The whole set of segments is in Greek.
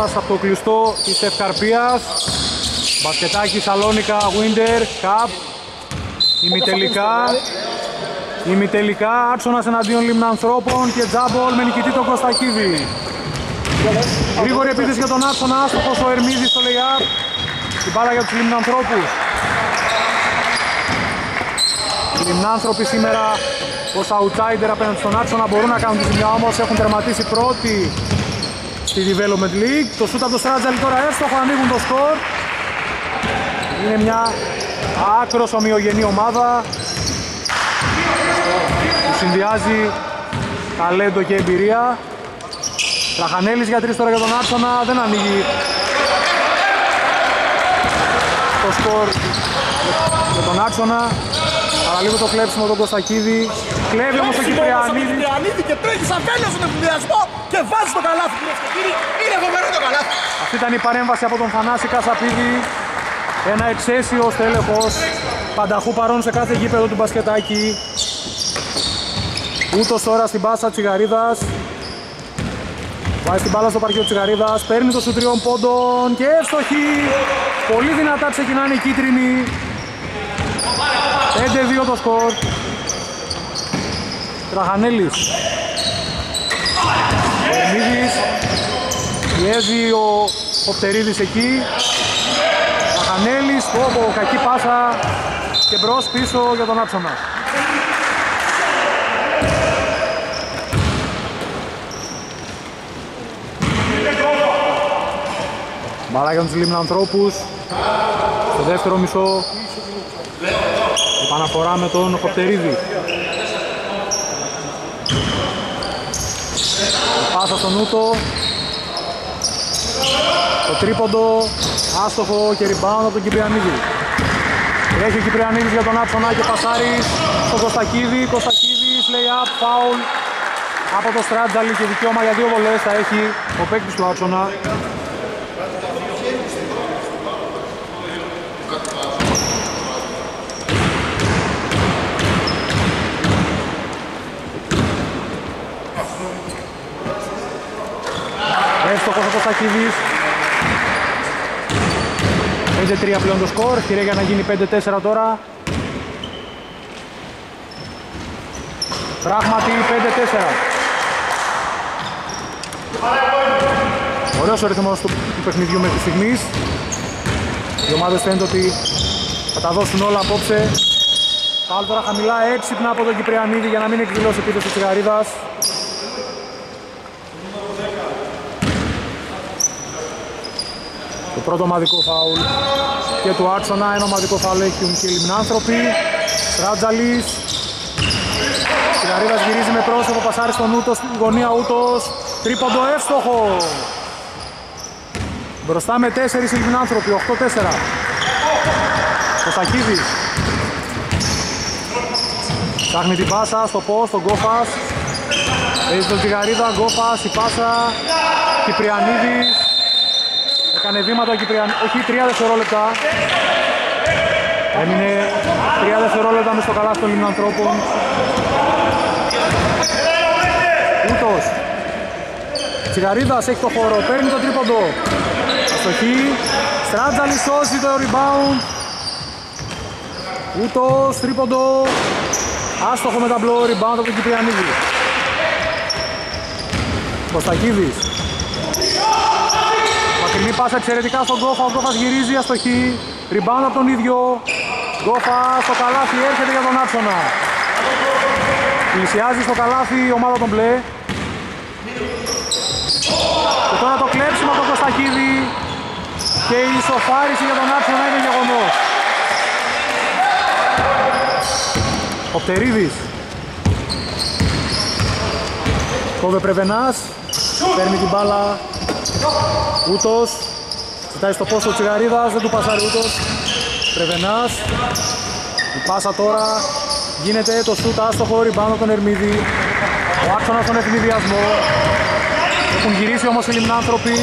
Καλησπέρα σας από το κλειστό της Ευκαρπίας. Μπασκετάκι Σαλόνικα, Winter, Cup. Ημιτελικά. Ημιτελικά, Άτσονας εναντίον Λιμνανθρώπων και Τζάμπολ με νικητή τον Κωστακίδη. Γρήγορη επίθεση για τον Άτσονα, άστοχος ο Ερμίδης στο lay-up. Την μπάλα για τους Λιμνανθρώπους. Οι Λιμνάνθρωποι σήμερα ως outsider απέναντι στον Άτσονα μπορούν να κάνουν τη δουλειά όμως έχουν τερματίσει πρώτοι στη Development League. Το σούτ από το Στράτζαλι τώρα έστοχο ανοίγουν το σκορ. Είναι μια άκρος ομοιογενή ομάδα που συνδυάζει ταλέντο και εμπειρία. Τραχανέλης για τρεις τώρα για τον Άτσονα, δεν ανοίγει το σκορ για τον Άξονα. Παραλίγο το κλέψιμο τον Κωστακίδη. Κλέβει όμως το Κυπριανίδη. Κυπριανίδη και τρέχει σαν φέλος στον εφηδιασμό και βάζει το καλάθι κυρίες και κύριοι. Είναι φοβερό το καλάθι. Αυτή ήταν η παρέμβαση από τον Θανάση Κασαπίδη. Ένα εξαίσιο τέλεχος. Πανταχού παρόν σε κάθε γήπεδο του μπασκετάκι. Ούτως τώρα στην πάσα Τσιγαρίδας. Βάζει την μπάλα στο παρκείο Τσιγαρίδας. Παίρνει το σου τριών πόντων και εύστοχη. Πολύ δυνατά ξεκινάνε οι κίτρινοι. 5-2 το σκορ. Τραχανέλης. Ο Ερμίδης. Πιέζει ο Οπτερίδης εκεί. Τραχανέλης. Πω, κακή πάσα. Και μπρος πίσω για τον Άψονα. Μπαλά για τους Λιμνανθρώπους. Στο δεύτερο μισό. Επαναφορά με τον Κοπτερίδη. Πάσα στον Ούτο. Το τρίποντο. Άστοχο και rebound από τον Κυπριανίδη. Έχει ο Κυπριανίδης για τον Άψονα και πασάρι στον Κωστακίδη. Κωστακίδης, lay-up, foul από το Στράτζαλι και δικαίωμα για δύο βολές θα έχει ο παίκτης του Άψονα. Εύστοχος ο Κωστακίδης. 5-3 πλέον το σκορ, ευκαιρία για να γίνει 5-4 τώρα. Πράγματι 5-4. Ωραίος ο ρυθμός του, του παιχνιδιού μέχρι στιγμής. Οι ομάδες φαίνεται ότι θα τα δώσουν όλα απόψε. Πάλι τώρα χαμηλά έξυπνα από τον Κυπριανίδη για να μην εκδηλώσει επίθεση της Τσιγαρίδας. Πρώτο ομαδικό φάουλ και του Άξονα, ένα ομαδικό φάουλ έχουν και οι Λιμνάνθρωποι. Ράτζαλης. Τσιγαρίδας γυρίζει με πρόσωπο, πασάρι στον Ούτος, στην γωνία Ούτος. Τρίποντο εύστοχο. Μπροστά με 4 οι Λιμνάνθρωποι, 8-4. Κωστακίδης. Ψάχνει την πάσα στο post, στον Γκόφας. Παίζει τον Τσιγαρίδα, Γκόφας, η πάσα. Κυπριανίδης. Έκανε βήματα ο Κυπριανίδης, όχι 3 δευτερόλεπτα. Έμεινε 3 δευτερόλεπτα μες στο καλάθι των Λιμνανθρώπων. Ούτος. Τσιγαρίδας έχει το χώρο, παίρνει το τρίποντο. Αστοχή. Στράτζαλη σώζει το rebound. Ούτος, τρίποντο. Άστοχο με ταμπλό, rebound από τον Κυπριανίδη. Κωστακίδης. Μακρινή πάσα εξαιρετικά στον Γκόφα, ο Γκόφας γυρίζει, αστοχή. Rebound από τον ίδιο. Γκόφα στο καλάθι, έρχεται για τον Άψονα. Πλησιάζει στο καλάθι η ομάδα των μπλε. Και τώρα το κλέψιμο από τον Κωστακίδη. Και η ισοφάριση για τον Άψονα είναι γεγονός. Ο Πτερίδης. Κόβε Πρεβενάς. Παίρνει την μπάλα. Ούτος. Ζητάει στο πόστο Τσιγαρίδας. Δεν του πασάρει Ούτος. Πρεβενάς. Η πάσα τώρα. Γίνεται το σούτ άστοχο ριμπάνω τον Ερμίδη. Ο άξονας στον ευνηδιασμό. Έχουν γυρίσει όμως οι λιμνάνθρωποι.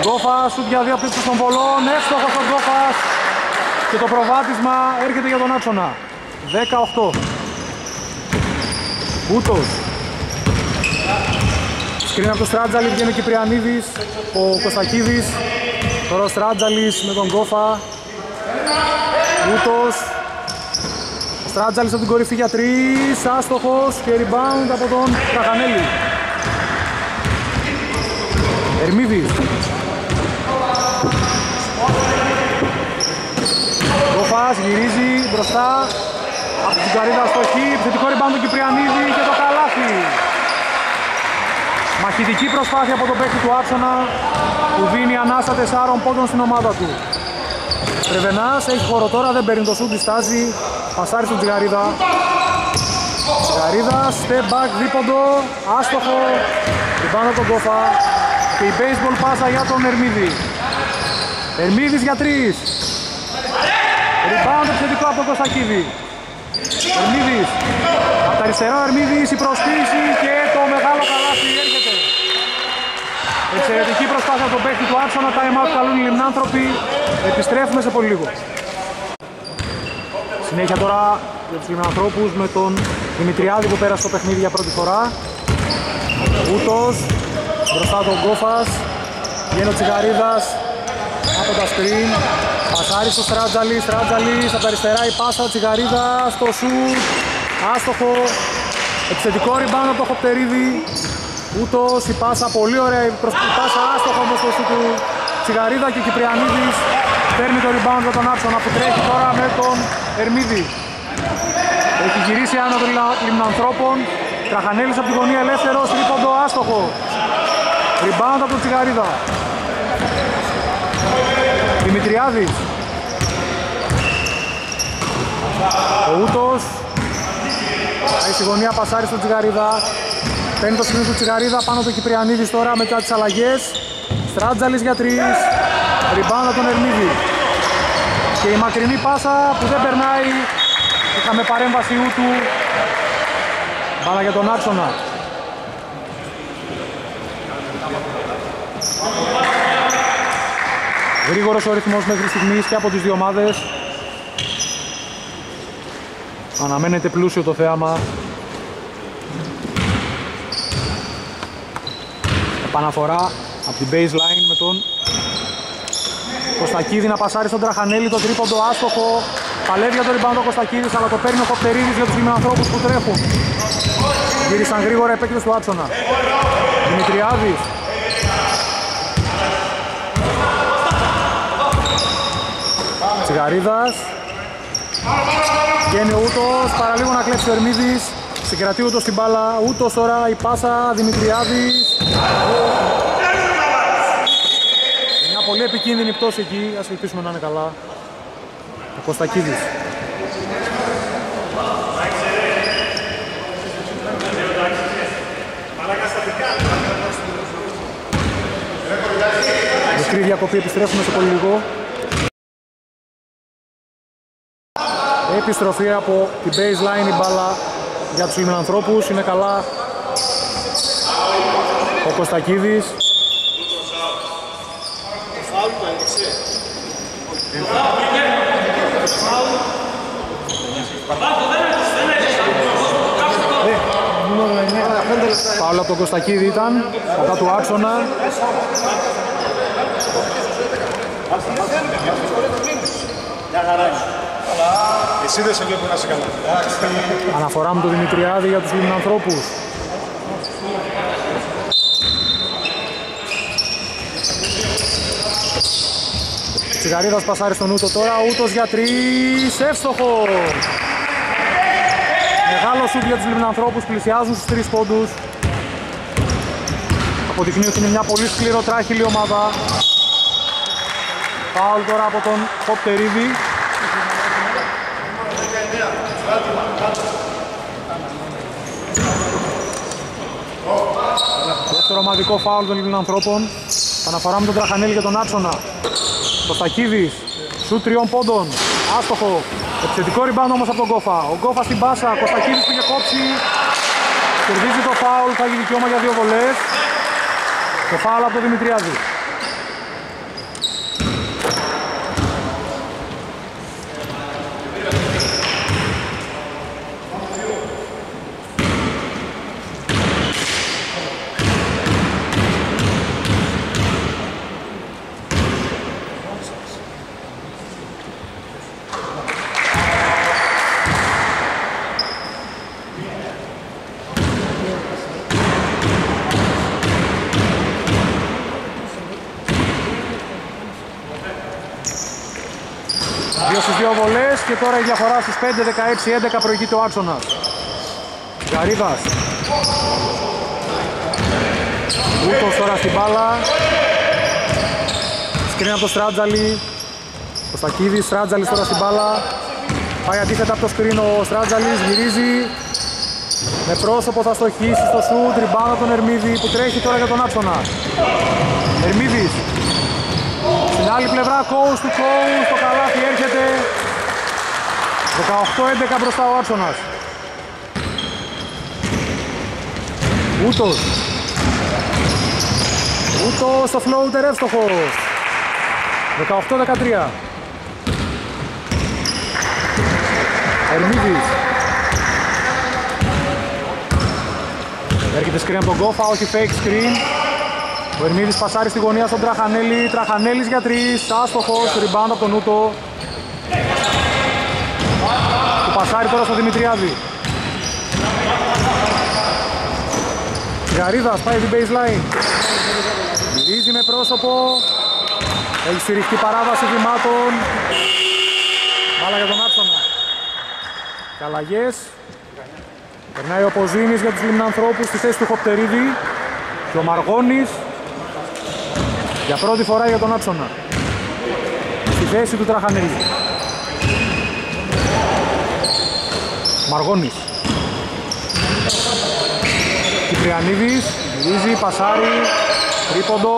Γκόφα, σούτ για δύο πλήψεις των πολλών. Εύστοχος ο Γκόφας. Και το προβάδισμα έρχεται για τον άξονα. 18. Ούτος. Σκριν από το Στράτζαλη βγαίνει ο Κυπριανίδης, ο Κωστακίδης. Τώρα ο Στράτζαλης με τον Κόφα. Ούτος. Ο Στράτζαλης από την κορυφή για τρεις, άστοχος και rebound από τον Τραχανέλη. Ερμίδης. Κόφας γυρίζει μπροστά. Από την καρίδα στο χ, επιθετικό rebound του Κυπριανίδη και το καλάθι. Μαχητική προσπάθεια από τον παίκτη του Άψονα που δίνει ανάσα τεσσάρων πόντων στην ομάδα του. Τρεβενάς έχει χώρο τώρα, δεν παίρνει το σούτ, στάζει, πασάρει στον Τσιγαρίδα. Τσιγαρίδα, step back, δίποντο, άστοχο, ριμπάνω τον Κόφα και η baseball πάσα για τον Ερμίδη. Ερμίδης για τρεις. Rebound επιθετικό από τον Κωστακίδη. Ερμίδης. Από τα αριστερά ο Ερμίδης η προσποίηση και το μεγάλο καλάθι έρχεται. Εξαιρετική προσπάθεια από τον παίκτη του Άτσονα. Time out καλούν οι λιμνάνθρωποι. Επιστρέφουμε σε πολύ λίγο. Συνέχεια τώρα για τους λιμνανθρώπους με τον Δημητριάδη που πέρασε το παιχνίδι για πρώτη φορά. Ούτος. Μπροστά τον Γκόφας. Βγαίνει ο Τσιγαρίδας από τα screen. Πασάρι στο Στράτζαλη, Στράτζαλη από τα αριστερά η πάσα, Τσιγαρίδα στο σουτ, άστοχο, επιθετικό ριμπάνω από το Χοπτερίδη, ούτως η πάσα, πολύ ωραία η πάσα, άστοχο όμως το σουτ του Τσιγαρίδα και Κυπριανίδης παίρνει το ριμπάνω από τον Άψονα που τρέχει τώρα με τον Ερμίδη. Έχει γυρίσει άνω των λιμνανθρώπων, Τραχανέλης από τη γωνία ελεύθερος, τρίποντο άστοχο. Ριμπάνω από τον Τσιγαρίδα. Δημητριάδης. Ο Ούτος. Πάει στη γωνία πασάρι στον Τσιγαρίδα. Παίρνει το σημείο του Τσιγαρίδα πάνω το Κυπριανίδης τώρα μετά τις αλλαγές. Στράτζαλης για τρεις. Ριμπάντα τον Ερμίδη. Και η μακρινή πάσα που δεν περνάει. Είχαμε παρέμβαση Ούτου. Μπάλα για τον Άξονα Γρήγορος ο ρυθμός μέχρι στιγμής και από τις δύο ομάδες. Αναμένεται πλούσιο το θέαμα. Επαναφορά από την baseline με τον Κωστακίδη να πασάρει στον Τραχανέλη το τρίποντο άστοχο. Παλεύει για το ριμπάντο Κωστακίδης αλλά το παίρνει ο Κοπτερίδης για τους ανθρώπους που τρέχουν. Γύρισαν γρήγορα επέκτες του Άτσονα. Δημητριάδης Τσιγαρίδας Βγαίνει ο Ούτος, παραλίγο να κλέψει ο Ερμίδης. Συγκρατεί Ούτος την μπάλα, Ούτος τώρα η πάσα, Δημητριάδης. Μια πολύ επικίνδυνη πτώση εκεί, ας ελπίσουμε να είναι καλά. Ο Κωστακίδης. Μικρή διακοπή, επιστρέφουμε σε πολύ λίγο επιστροφή από την baseline η μπάλα για τους λιμνανθρώπους είναι καλά. Ο Κωστακίδης. Παύλο από τον Κωστακίδη ήταν, κατά του άξονα. Μια χαρά εσύ δεν σε βλέπω να είσαι καλά. Αναφορά με τον Δημητριάδη για τους λιμνανθρώπους. Τσιγαρίδας πασάρει στον Ούτο τώρα, Ούτος για τρεις, εύστοχο! Μεγάλο σούτ για τους λιμνανθρώπους, πλησιάζουν στους τρεις πόντους. Αποδεικνύει ότι είναι μια πολύ σκληροτράχηλη ομάδα. Πάουλ τώρα από τον Κοπτερίδη. Δεύτερο ομαδικό φάουλ των λίγων ανθρώπων. Παναφορά με τον Τραχανέλη και τον Άτσονα. Κωστακίδης, σου τριών πόντων. Άστοχο. Επιθετικό ριμπάνο όμως από τον Κόφα. Ο Κόφα στην πάσα. Κωστακίδης πήγε κόψει. Κερδίζει το φάουλ. Θα έχει δικαίωμα για δύο βολές. Το φάουλ από τον Δημητριάδη. Δύο βολές και τώρα η διαφορά στους 5, 16, 11 προηγείται ο Άτσονας. Γαρίδας. Ούτος τώρα στην μπάλα. Σκρίνει από το Στράτζαλι. Ο Στακίδης, Στράτζαλης τώρα στην μπάλα. Πάει αντίθετα από το σκριν ο Στράτζαλης, γυρίζει. Με πρόσωπο θα στοχίσει στο σουτ, ριμπάνω τον Ερμίδη που τρέχει τώρα για τον Άψονα. Ερμίδης. Στην άλλη πλευρά, coast to coast, το καλάθι έρχεται. 18-11 μπροστά ο Άψονας. Ούτος. Ούτος στο floater εύστοχος. 18-13. Ερμίδης. Έρχεται screen από τον Κόφα, όχι fake screen. Ο Ερμίδης πασάρει στη γωνία στον Τραχανέλη. Τραχανέλης για τρεις, άστοχος, rebound από τον Ούτο. Του πασάρει τώρα στο Δημητριάδη. Γαρίδας πάει την baseline. Γυρίζει με πρόσωπο. Έχει στηριχτεί παράβαση βημάτων. Μπάλα για τον Άτσονα. Και αλλαγές. Περνάει ο Ποζίνης για τους λιμνανθρώπους στη θέση του Χοπτερίδη. Και ο Μαργόνης για πρώτη φορά για τον Άτσονα. Στη θέση του Τραχανέλη. Μαργόνης. Κυπριανίδης, γυρίζει, πασάρι, τρίποντο,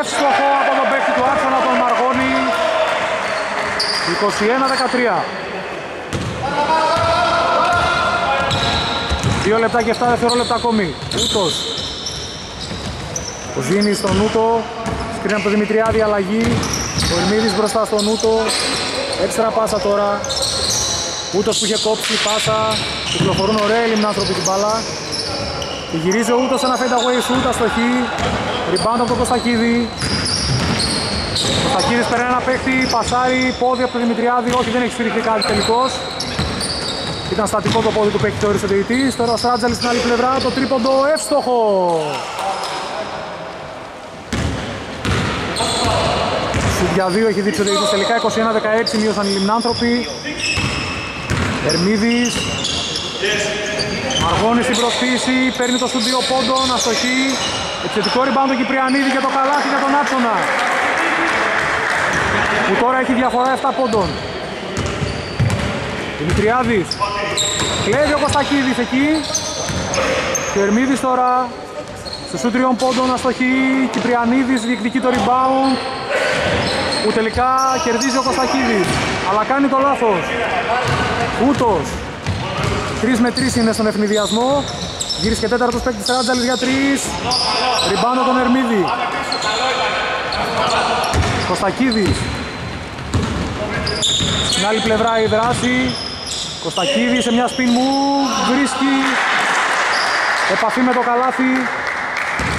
εύστοχο από τον παίκτη του Άτσονα, τον Μαργόνη. 21-13. 2 λεπτά και 7 δευτερόλεπτα ακόμη. Ούτος. Ο Ζήνης στον Ούτο. Σκρίνει από το Δημητριάδη αλλαγή. Ο Ερμίδης μπροστά στον Ούτο. Έξτρα πάσα τώρα. Ούτος που είχε κόψει πάσα. Κυκλοφορούν ωραία οι άνθρωποι την μπάλα. Και γυρίζει ο Ούτος ένα fade away shoot, αστοχή. Rebound από τον Κωστακίδη. Ο Κωστακίδης παίρνει ένα παίχτη, πασάρι, πόδι από τον Δημητριάδη. Όχι, δεν έχει σφυριχτεί κάτι τελικώς. Ήταν στατικό το πόδι του παίχτη θεώρησε ο διαιτητής. Τώρα ο Στράτζαλης στην άλλη πλευρά, το τρίποντο εύστοχο. Για δύο έχει δείξει ο διαιτητής τελικά, 21-16 μείωσαν οι λιμνάνθρωποι. Ερμίδης. Αργώνει στην προσφύση, παίρνει το σου δύο πόντων, αστοχή. Επιθετικό rebound του Κυπριανίδη και το καλάθι για τον Άτσονα. Που τώρα έχει διαφορά 7 πόντων. Δημητριάδης. Κλέβει ο Κωστακίδης εκεί. Και ο Ερμίδης τώρα στο σου τριών πόντων αστοχή. Κυπριανίδης διεκδικεί το rebound. Που τελικά κερδίζει ο Κωστακίδης. Αλλά κάνει το λάθος. Ούτος. 3 με 3 είναι στον ευνηδιασμό. Γύρισε και τέταρτος παίκτης Ράντζαλης για 3. Ριμπάνω τον Ερμίδη. Κωστακίδης. Στην άλλη πλευρά η δράση. Κωστακίδης σε μια spin move. Βρίσκει επαφή με το καλάθι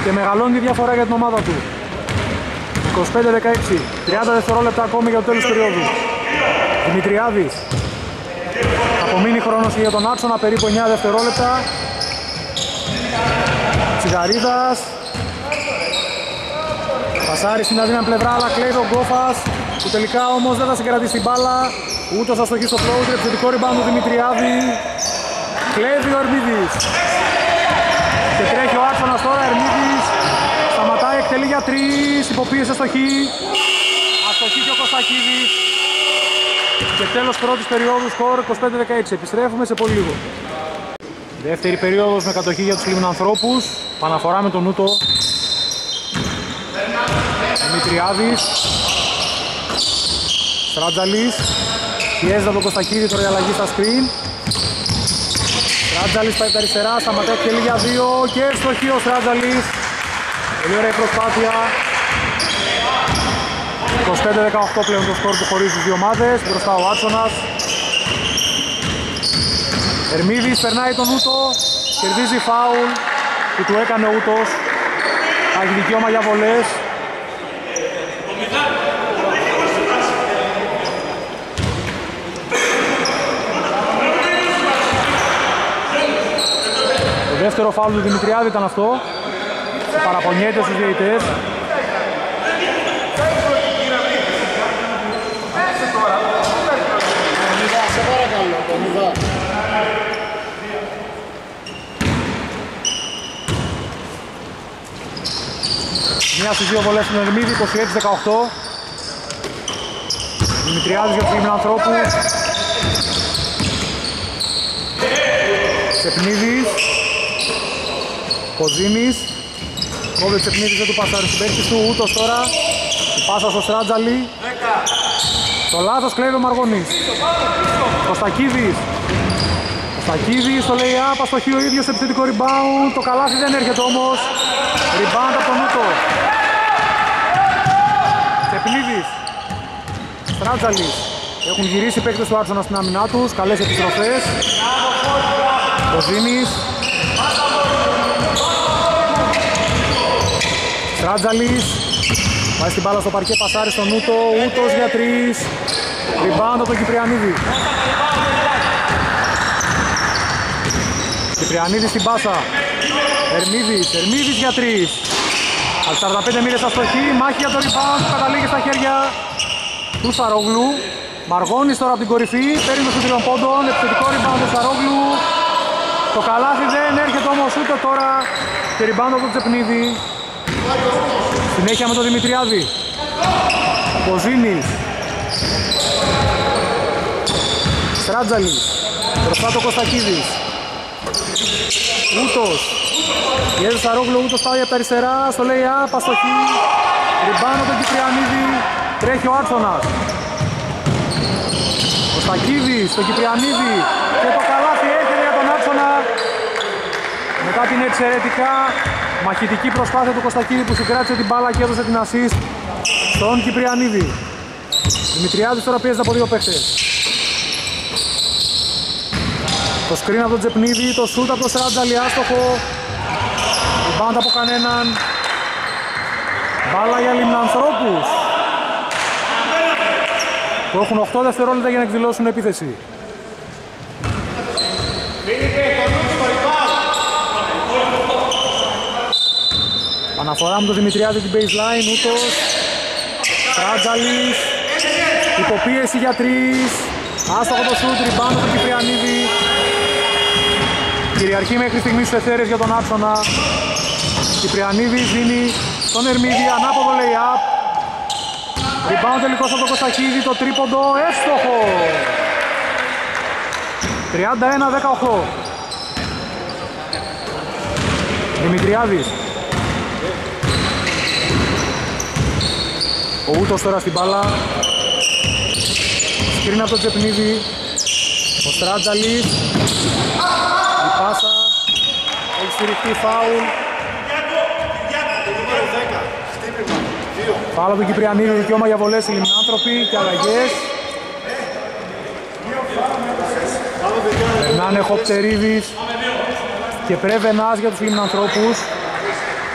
και μεγαλώνει τη διαφορά για την ομάδα του. 25-16. 30 δευτερόλεπτα ακόμη για το τέλος περίοδου. Δημητριάδης. Απομείνει χρόνος και για τον Άξονα, περίπου 9 δευτερόλεπτα. Τσιγαρίδας. Πασάρι στην αδύναμη πλευρά, αλλά κλέβει ο Γκόφας. Που τελικά όμως δεν θα συγκρατήσει την μπάλα. Ούτως θα στοχεί στο floater, επιθετικό rebound του Δημητριάδη. Κλέβει ο Ερμίδης. Και τρέχει ο Άξονας τώρα, Ερμίδης. Σταματάει, εκτελεί για τρεις, υποπίεσε στοχή. Αστοχή και ο Κωστακίδης. Και τέλος πρώτης περίοδου σκορ 25-16. Επιστρέφουμε σε πολύ λίγο. Δεύτερη περίοδος με κατοχή για τους λιμνανθρώπους. Παναφορά με τον Ούτο. Δημητριάδης. Στράτζαλης. Πιέζει από τον Κωστακίδη τώρα η αλλαγή στα screen. Στράτζαλης πάει από τα αριστερά, σταματάει και λίγα δύο και ευστοχή ο Στράτζαλης. Πολύ ωραία προσπάθεια. 25-18 πλέον το σκορ που χωρίζει τις δύο ομάδες. Μπροστά ο Άτσονας. Ερμίδης περνάει τον Ούτο. Κερδίζει φάουλ που του έκανε ο Ούτος. Θα έχει δικαίωμα για βολές. Το δεύτερο φάουλ του Δημητριάδη ήταν αυτό. Παραπονιέται στους διαιτητές. Μία στις δύο βολές στον Ερμίδη, 26-18. Δημητριάδης για τους Λιμνανθρώπους. Τσεπνίδης. Κοζίνης. Κόβει Τσεπνίδης, δεν του πασάρει στην παίκτη του, ούτως τώρα. Η πάσα στο Στράτζαλι. Το λάθος κλέβει ο Μαργονής. Κωστακίδης. Κωστακίδης το λέει up, αστοχεί ο ίδιος επιθετικό rebound. Το καλάθι δεν έρχεται όμως. Rebound από τον Ούτο. Τσεπνίδης. Στράτζαλης. Έχουν γυρίσει οι παίκτες του Άρτσονα στην άμυνά τους. Καλές επιστροφές. Κοζίνης. Στράτζαλης. Βάζει την μπάλα στο παρκέ, πασάρι στον Ούτο. Ούτος για τρεις. Rebound από τον Κυπριανίδη. Κυπριανίδης στην πάσα. Ερμίδης, Ερμίδης για τρεις. Από 45 μοίρες αστοχή, μάχη για το rebound, καταλήγει στα χέρια του Σαρόγλου. Μαργώνης τώρα από την κορυφή, παίρνει το τριών πόντων, επιθετικό rebound του Σαρόγλου. Το καλάθι δεν έρχεται όμως ούτε τώρα και rebound από τον Τσεπνίδη. Συνέχεια με τον Δημητριάδη. Ποζίνης. Στράτζαλης. Μπροστά το Κωστακίδης. Ούτος. Πιέζει Σαρόγλου, Ούτος πάει από τα αριστερά, στο λέει up, αστοχή. Ριμπάνω τον Κυπριανίδη, τρέχει ο Άρθονας. Κωστακίδης, το Κυπριανίδη και το καλάθι έρχεται για τον Άρθονα. Μετά την εξαιρετικά μαχητική προσπάθεια του Κωστακίδη που συγκράτησε την μπάλα και έδωσε την assist στον Κυπριανίδη. Δημητριάδης τώρα πιέζει από δύο παίχτες. Το screen από τον Τζεπνίδη, το shoot από τον Σράτζαλη, άστοχο. Η μπάντα από κανέναν. Μπάλα για λιμνανθρώπους. Που έχουν 8 δευτερόλεπτα για να εκδηλώσουν επίθεση. Αναφορά με τον Δημητριάδη την baseline, ούτως. Στράτζαλης. Υποπίεση για τρεις. Άστοχο το σούτ, ριμπάνω του Κυπριανίδη. Κυριαρχεί μέχρι στιγμής στις εθέρες για τον Άψονα. Κυπριανίδης δίνει στον Ερμίδη, ανάποδο lay-up. Rebound τελικός από τον Κωστακίδη, το τρίποντο εύστοχο. 31-18. Δημητριάδης. Ο Ούτος τώρα στην μπάλα. Σκρίνα από τον Τζεπνίδη. Ο Στράτζαλης. Η πάσα. Έχει στηριχτεί φάουλ. Φάουλ από τον Κυπριανίδη, δικαίωμα για βολές οι λιμνάνθρωποι και αλλαγές. Περνάνε Χοπτερίδης και Πρέβενας για τους λιμνανθρώπους.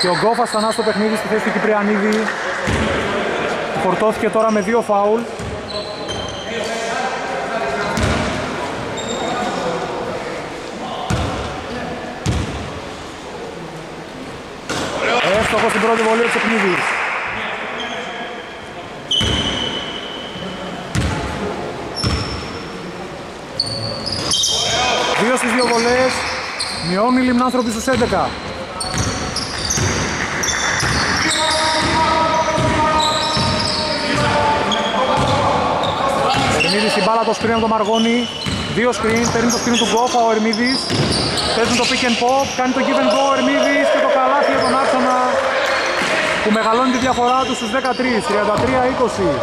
Και ο Γκόφας θα στο παιχνίδι στη θέση του Κυπριανίδη. Φορτώθηκε τώρα με δύο φάουλ. Εύστοχο στην πρώτη βολή ο Τσεπνίδης. Δύο στις δύο βολές. Μειώνει οι Λιμνάνθρωποι στους 11. Ερμίδης στην μπάλα το screen από τον Μαργόνη. Δύο screen, παίρνει το screen του Γκόφα ο Ερμίδης. Παίζουν το pick and pop, κάνει το give and go ο Ερμίδης και το καλάθι για τον Άξονα που μεγαλώνει τη διαφορά του στους 13, 33-20.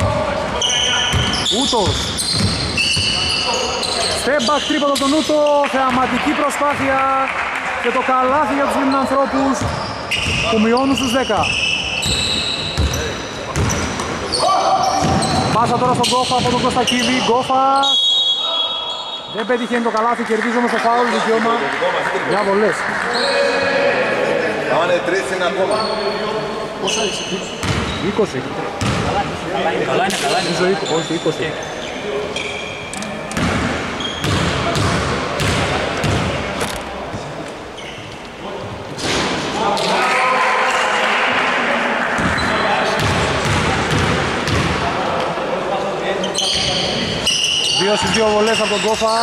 Ούτος. Step back τρίποδο τον Ούτο, θεαματική προσπάθεια και το καλάθι για τους λιμνανθρώπους που μειώνουν στους 10. Πάσα τώρα στον Γκόφα από τον Κωστακίδη, Γκόφα. Δεν πέτυχε το καλάθι, κερδίζει όμως το φάουλ, δικαίωμα για βολές. Αν είναι τρεις είναι ακόμα. Πόσα είσαι, 20. Καλά είναι, καλά είναι. Νομίζω 20, όχι 20. Δύο Δύο στις δύο βολές από τον Κόφα.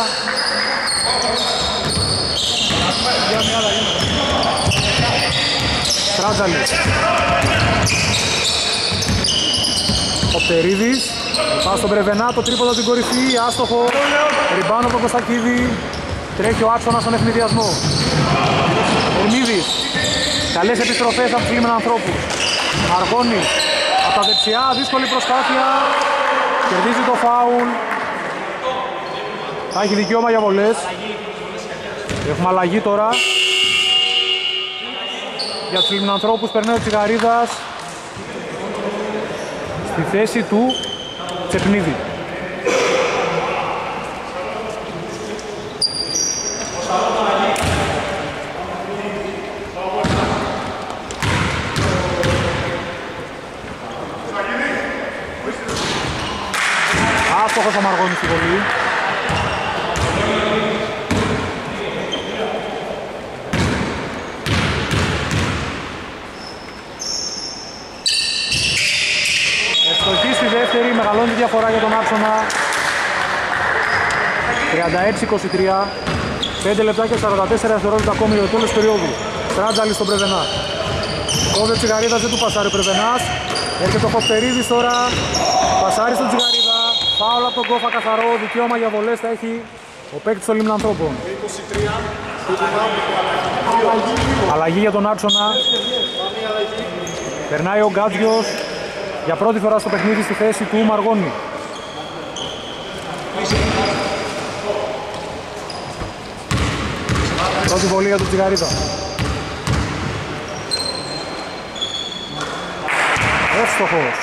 Στράτζαλης. Ο Πτερίδης. Πάω στον Πρεβενά, το τρίποδο την κορυφή, άστοχο. Ριμπάνω από τον Κωνστακίδη. Τρέχει ο Άξονας στον ευνηδιασμό. Ερμίδης. Καλές επιστροφές από τους λίμενα ανθρώπους. Αργώνης. Από τα δεξιά, δύσκολη προσπάθεια. Κερδίζει το φάουλ. Θα έχει δικαίωμα για βολές. Έχουμε αλλαγή τώρα. Για τους λιμνανθρώπους περνάει ο Τσιγαρίδας στη θέση του Τσεπνίδη. Άστοχος ο Μαργώνης στη βολή. Ευστοχή στη δεύτερη, μεγαλώνει τη διαφορά για τον Άξονα. 36-23. 5 λεπτά και 44 δευτερόλεπτα ακόμη για το τέλος περίοδου. Στράτζαλη στον Πρεβενάς. Κόβε Τσιγαρίδας, δεν του πασάρει ο Πρεβενάς. Έρχεται ο Χοπτερίδης τώρα. Πασάρει στον Τσιγαρίδα. Φάουλ από τον Κόφα καθαρό. Δικαίωμα για βολές θα έχει ο παίκτης των Λιμνανθρώπων. Αλλαγή για τον Άξονα. Περνάει ο Γκάτζιος για πρώτη φορά στο παιχνίδι στη θέση του Μαργόνη. Πρώτη βολή για τον Τσιγαρίδα. Εύστοχος.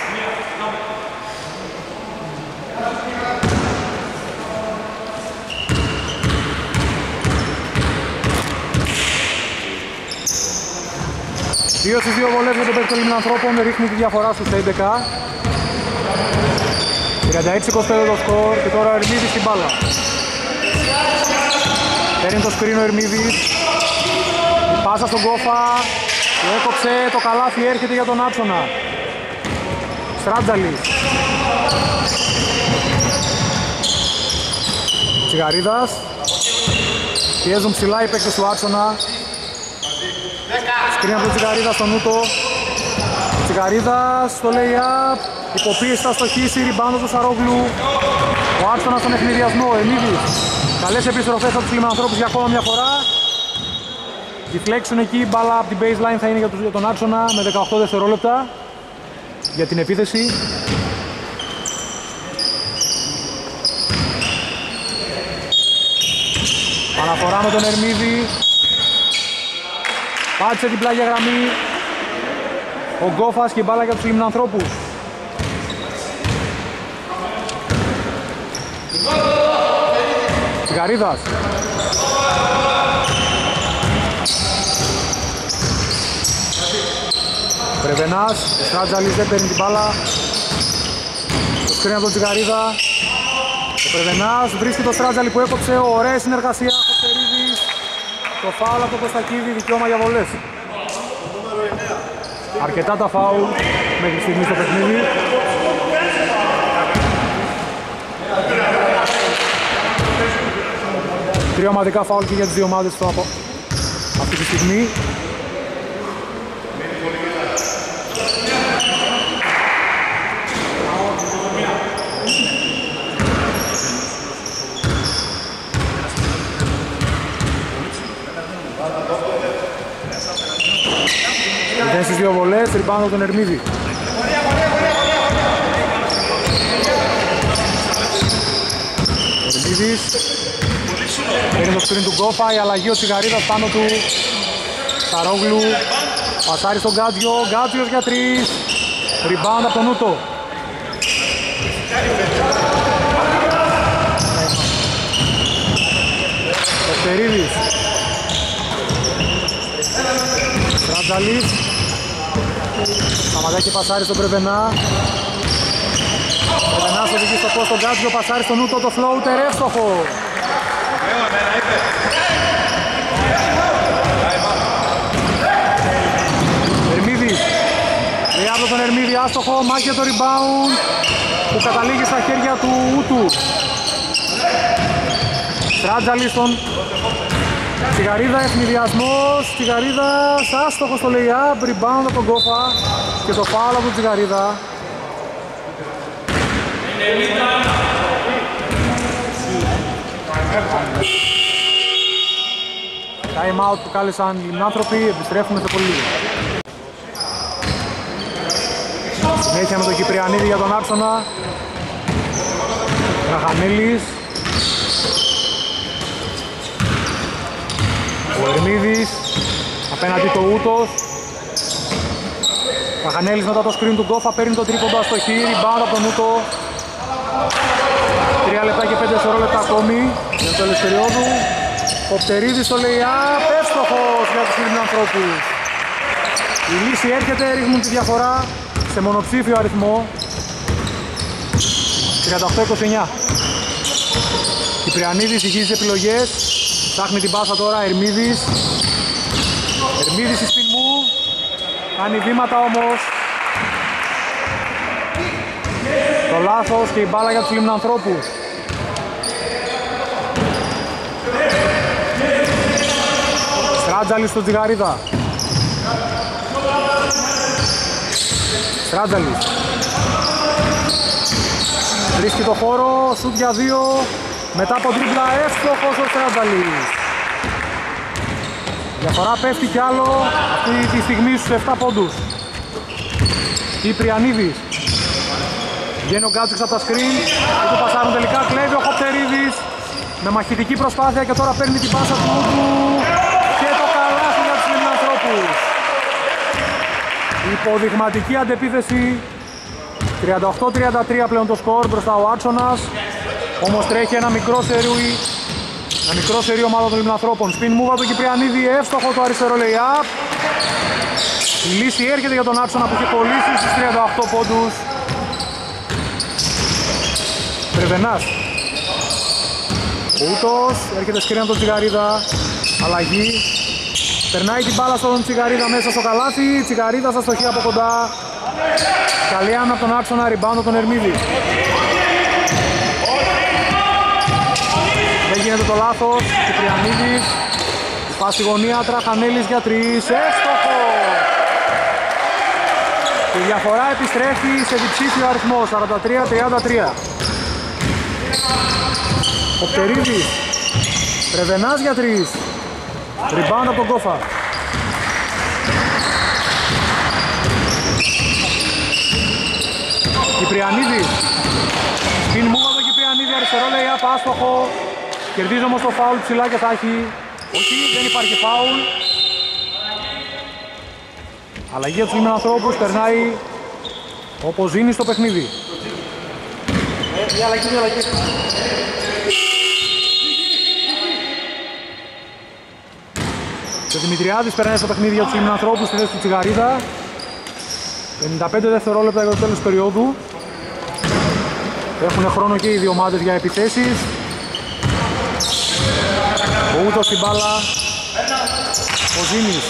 Δύο στις δύο βολές για τον παίκτη των ανθρώπων ρίχνει τη διαφορά στους 11. 36-25 το σκορ και τώρα ο Ερμίδης στην μπάλα. Παίρνει το σκρίνο ο Ερμίδης. Η πάσα στον Κόφα. Το έκοψε, το καλάθι έρχεται για τον Άτσονα. Στράτζαλης. Τσιγαρίδας. Πιέζουν ψηλά οι παίκτες του Άτσονα. Σκρίνει από τον Τσιγαρίδα στον Ούτο. Τσιγαρίδας στο lay-up. Υποπίεση θα στοχίσει, ριμπάνω του Σαρόγλου. Ο Άξονας στον εχνηδιασμό, Εμίδης. Καλές επιστροφές από τους λιμανθρώπους για ακόμα μια φορά. Deflection εκεί, μπάλα από την baseline θα είναι για, τους, για τον Άξονα με 18 δευτερόλεπτα για την επίθεση. Αναφορά με τον Ερμίδη. Πάτησε την πλάγια γραμμή. Ο Γκόφας και η μπάλα για τους λιμνανθρώπους. Τσιγαρίδας. Πρεβενάς, ο Στράτζαλης δεν παίρνει την μπάλα. Το σκρίνει από τον Τσιγαρίδα. Ο Πρεβενάς βρίσκει το Στράτζαλη που έκοψε. Ωραία συνεργασία. Χωστερίδης. Το φάουλ από τον Κωστακίδη, δικαίωμα για βολές. Αρκετά τα φάουλ μέχρι στιγμής στο παιχνίδι. Τρία ομαδικά φάουλ και για τις δύο ομάδες στο από αυτή τη στιγμή. Δεν στις δύο βολές, ριμπάνω τον Ερμίδη. Ερμίδης. Παίρνει το σκριν του Γκόφα, η αλλαγή ο Τσιγαρίδας πάνω του. Σαρόγλου. Πασάρι στον Γκάτζιο, Γκάτζιος για τρεις. Ριμπάουντ από τον Ούτο. Δευτερίδης. Ραντζαλής. Σταματάει και πασάρι στον Πρεβενά. Πρεβενάς οδηγεί στο post τον Γκάτζιο, πασάρι στον Ούτο, το floater, εύστοχο. Ερμίδης. Διάβρο τον Ερμίδη, άστοχο, μάχη για το rebound που καταλήγει στα χέρια του Ούτου. Στράτζαλη στον Τσιγαρίδα, ευνηδιασμός, Τσιγαρίδας, άστοχος στο lay-up, rebound από τον Κόφα και το foul από τον Τσιγαρίδα. Time out που κάλεσαν οι άνθρωποι, επιστρέφουμε σε πολύ λίγο. Συνέχεια με τον Κυπριανίδη για τον Άξονα. Ραχανέλης. Ο Ερμίδης. Απέναντι το Ούτος. Ραχανέλης μετά το screen του Γκόφα παίρνει το τρίποντο αστοχή. Rebound από τον Ούτο. 3 λεπτά και 5 δευτερόλεπτα ακόμη για το τέλος περίοδου. Ο Πτερίδης το λέει εύστοχος για τους ανθρώπους. Η λύση έρχεται, ρίχνουν τη διαφορά σε μονοψήφιο αριθμό. 38-29 Κυπριανίδης ηχείς επιλογές. Ψάχνει την πάσα τώρα Ερμίδης. Ερμίδης στη σπιν μου κάνει βήματα όμως. Το λάθος και η μπάλα για τους λιμνανθρώπους Στράτζαλης στο Τζιγαρίδα. Στράτζαλης Βρίσκει το χώρο, σουτ για δύο. Μετά από τρίμπλα εύστοχος ο Στράτζαλης Διαφορά πέφτει κι άλλο. Αυτή τη στιγμή στους 7 πόντους. Κυπριανίδης Βγαίνει ο Γκάτσουξ από τα σκριν Δεν το πασάρουν τελικά, κλέβει ο Χοπτερίδης. Με μαχητική προσπάθεια και τώρα παίρνει την πάσα του Και το καλάθι για τους ανθρώπους Υποδειγματική αντεπίθεση. 38-33 πλέον το σκορ μπροστά ο Άτσονας όμως τρέχει ένα μικρό σερούι. Ένα μικρό σερί ομάδα των Λιμναθρώπων. Σπιν move από τον Κυπριανίδη. Εύστοχο το αριστερό lay-up. Η λύση έρχεται για τον Άτσονα που έχει κολλήσει στους 38 πόντους. Πρεβενάς. Ούτος. Έρχεται σκρίνει από τον Τσιγαρίδα. Αλλαγή Περνάει την μπάλα στον Τσιγαρίδα μέσα στο καλάθι. Τσιγαρίδα στα στοχεία από κοντά. Καλή άμυνα από τον άξονα, rebound τον Ερμίδη. Δεν γίνεται το λάθος. Κυπριανίδης. Πας στη γωνία, Τραχανέλης για τρεις. Έστοχο! Η διαφορά επιστρέφει σε διψήφιο αριθμό. 43-33. Ο Πτερίδης. Πρεβενάς για τρεις. Rebound από τον Κόφα. Κυπριανίδη. Στην μούγα τον Κυπριανίδη αριστερό λέει άστοχο. Κερδίζει όμως το φάουλ ψηλά και θα έχει... Όχι, δεν υπάρχει φάουλ. Αλλαγή από τους ανθρώπους περνάει όπως ζήνει στο παιχνίδι. Ε, μια αλλαγή, μια αλλαγή. Ο Δημητριάδης περνάει στο παιχνίδι για τους Λιμνανθρώπους στη θέση του Τσιγαρίδα. 55 δευτερόλεπτα για το τέλος του περίοδου. Έχουν χρόνο και οι δύο ομάδες για επιθέσεις. Ο Ούτος στην μπάλα. Ο Ζήνης.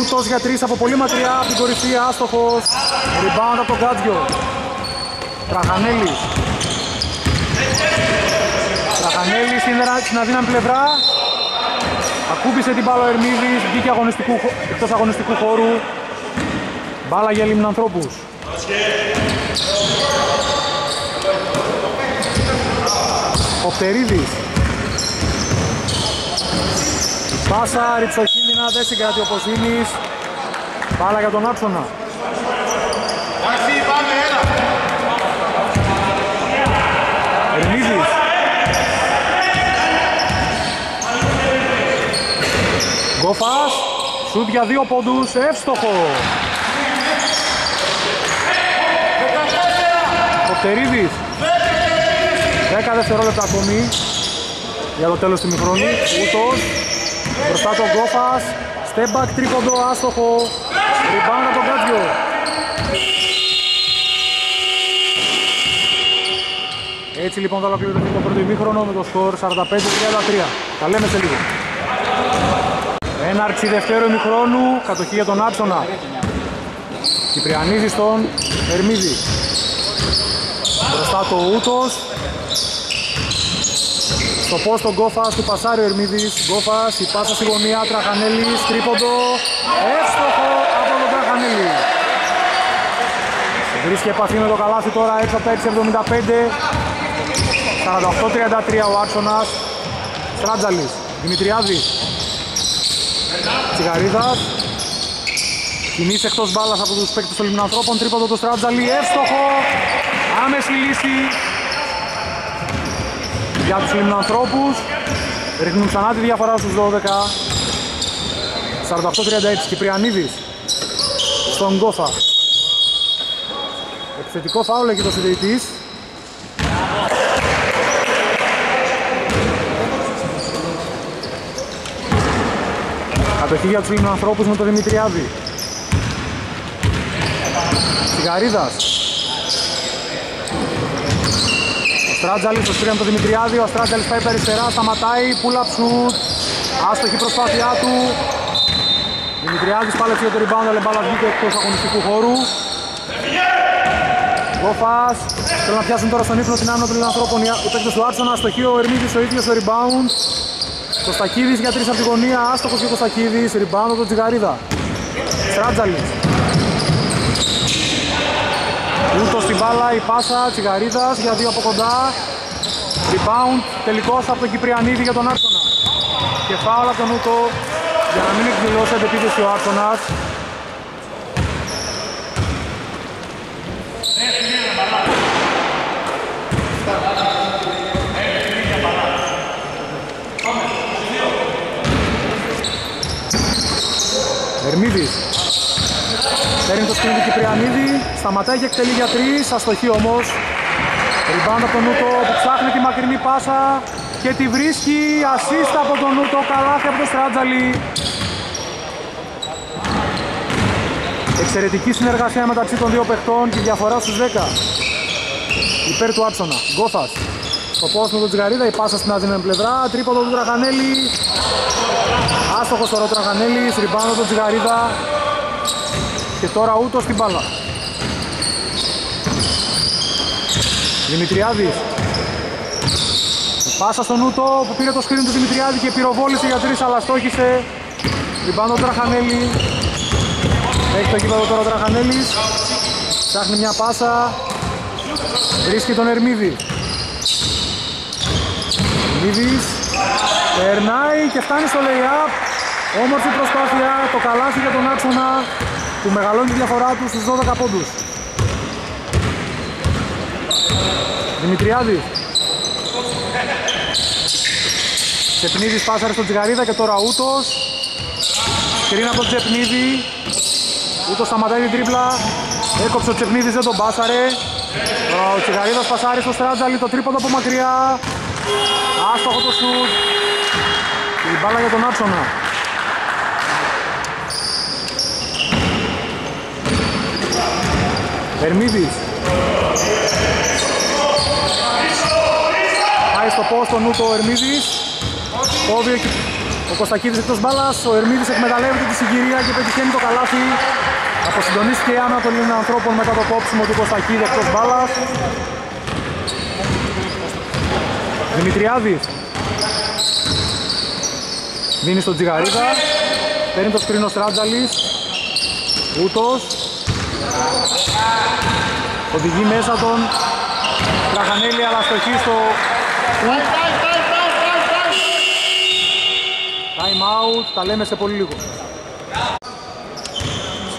Ούτος για τρεις από πολύ μακριά από την κορυφή, άστοχος. Rebound από τον Γκάτζιο. Τραχανέλης. Τραχανέλης στην αδύναμη πλευρά. Ακούμπησε την μπάλα ο Ερμίδης, βγήκε αγωνιστικού, εκτός αγωνιστικού χώρου. Μπάλα για λιμνανθρώπους. Ο Πτερίδης. Πάσα ριψοκίνδυνα, δεν συγκρατεί ο Ποσίνης. Μπάλα για τον Άξονα. Ερμίδης. Γκόφας, σούτ για δύο πόντους, εύστοχο. Κοπτερίδης. 10 δευτερόλεπτα ακόμη για το τέλος του μηχρόνου. Ούτος, μπροστά τον Γκόφας, step back τρίποντο, άστοχο. Ριμπάντα τον Κάτζιο. Έτσι λοιπόν θα ολοκληρωθεί το πρώτο ημίχρονο με το σκορ 45-33. Τα λέμε σε λίγο. Έναρξη δευτέρου ημιχρόνου, κατοχή για τον Άψονα. Κυπριανίδης στον Ερμίδη. Μπροστά το Ούτος. Στο post τον Γκόφας του πασάρει ο Ερμίδης. Γκόφας, η πάσα στη γωνία, Τραχανέλης, τρίποντο. Εύστοχο από τον Τραχανέλη. Βρίσκει επαφή με το καλάθι τώρα έξω από τα 6.75. 48-33 ο Άξονας. Στράτζαλης, Δημητριάδης. Τσιγαρίδας. Κινήσει εκτός μπάλας από τους παίκτες των Λιμνανθρώπων. Τρίποντο του Στράτζαλη, εύστοχο. Άμεση λύση για τους Λιμνανθρώπους. Ρίχνουν ξανά τη διαφορά στους 12. 48-36. Κυπριανίδης στον Γκόφα. Επιθετικό φάουλ έχει το συντηρητής. Κατοχή για τους Λιμνανθρώπους με τον Δημητριάδη. Τσιγαρίδας. Ο Στράτζαλης, το σπήρε με τον Δημητριάδη, ο Στράτζαλης πάει αριστερά, σταματάει, pull-up shoot. Άστοχη προσπάθειά του. Δημητριάδης πάλεψε για το rebound, αλλά μπάλα βγήκε εκτός αγωνιστικού χώρου. Γκόφας, θέλουν να πιάσουν τώρα στον ύπνο την άνω των ανθρώπων οι παίκτες του Άρτσονα, αστοχή ο Ερμίδης ο ίδιος στο rebound. Κωστακίδης για τρεις από τη γωνία, άστοχος και Κωστακίδης, rebound από τον Τσιγαρίδα. Στράτζαλης. Ούτως στην μπάλα η πάσα Τσιγαρίδας για δύο από κοντά. Rebound τελικός από τον Κυπριανίδη για τον Άρσονα. Και φάουλ από τον Ούτο για να μην εκδηλώσει αντεπίθεση ο Άρσονας. Ερμίδης Παίρνει το σκριν του Κυπριανίδη, σταματάει και εκτελεί για τρεις, αστοχή όμως. Ριμπάουντ από τον Νούτο που ψάχνει τη μακρινή πάσα και τη βρίσκει, ασίστα από τον Νούτο, καλάθι από τον Στράτζαλη. Εξαιρετική συνεργασία μεταξύ των δύο παιχτών και διαφορά στους 10. Υπέρ του Άψονα, Γκόφας. Στο post με τον Τζιγαρίδα, η πάσα στην άδεινη πλευρά, τρίποδο του Τραχανέλη. Άστοχος τώρα ο Τραχανέλης, ριμπάουντ από τον Τζιγαρίδα, και τώρα ούτως στην μπάλα. Δημητριάδης. Πάσα στον Ούτο που πήρε το σκριν του Δημητριάδη και πυροβόλησε για τρεις αλλά στόχισε. Λιμπάνω Τραχανέλη. Έχει το κύπαδο τώρα ο Τραχανέλης. Ψάχνει μια πάσα. Βρίσκει τον Ερμίδη. Ερμίδης. Περνάει και φτάνει στο lay-up. Όμορφη προσπάθεια. Το καλάθι για τον άξονα που μεγαλώνει τη διαφορά του στους 12 πόντους. Δημητριάδης. Τσεπνίδης πάσαρε στον Τσιγαρίδα και τώρα Ούτος. Σκρίνα από τον Τσεπνίδη. Ούτος σταματάει την τρίπλα. Έκοψε ο Τσεπνίδης, δεν τον πάσαρε. Ο Τσιγαρίδας πασάρει στο Στράτζαλι, το τρίποντο από μακριά. Άστοχο το σουτ. Η μπάλα για τον Άτσονα. Ερμίδης Πάει στο πόστο νου το Ερμίδης. Κόβει ο Κωστακίδης εκτός μπάλας. Ο Ερμίδης εκμεταλλεύεται τη συγκυρία και πετυχαίνει το καλάθι. Αποσυντονίστηκε η άμυνα των ανθρώπων μετά το κόψιμο του Κωστακίδη εκτός μπάλας. Δημητριάδης. Δίνει στον Τζιγαρίδα. Παίρνει το σκρίνο Στράτζαλης. Ούτος Οδηγεί μέσα τον Τραχανέλη αλλά στοχή στο Time out, τα λέμε σε πολύ λίγο.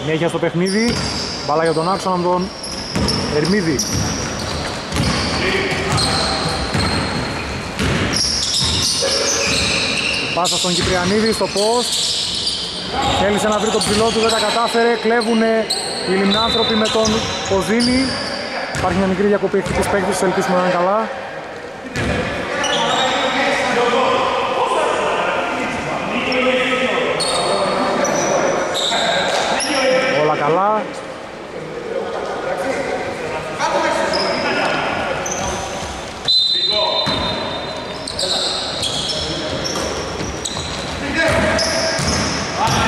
Συνέχεια στο παιχνίδι, μπάλα για τον άξονα τον Ερμίδη. Πάσα στον Κυπριανίδη στο post. Θέλησε να βρει τον ψηλό του, δεν τα κατάφερε. Κλέβουνε οι λιμνάνθρωποι με τον Ποζίνη. Υπάρχει μια μικρή διακοπή εχθρικής παίκτης, ελπίσουμε να είναι καλά. Όλα καλά.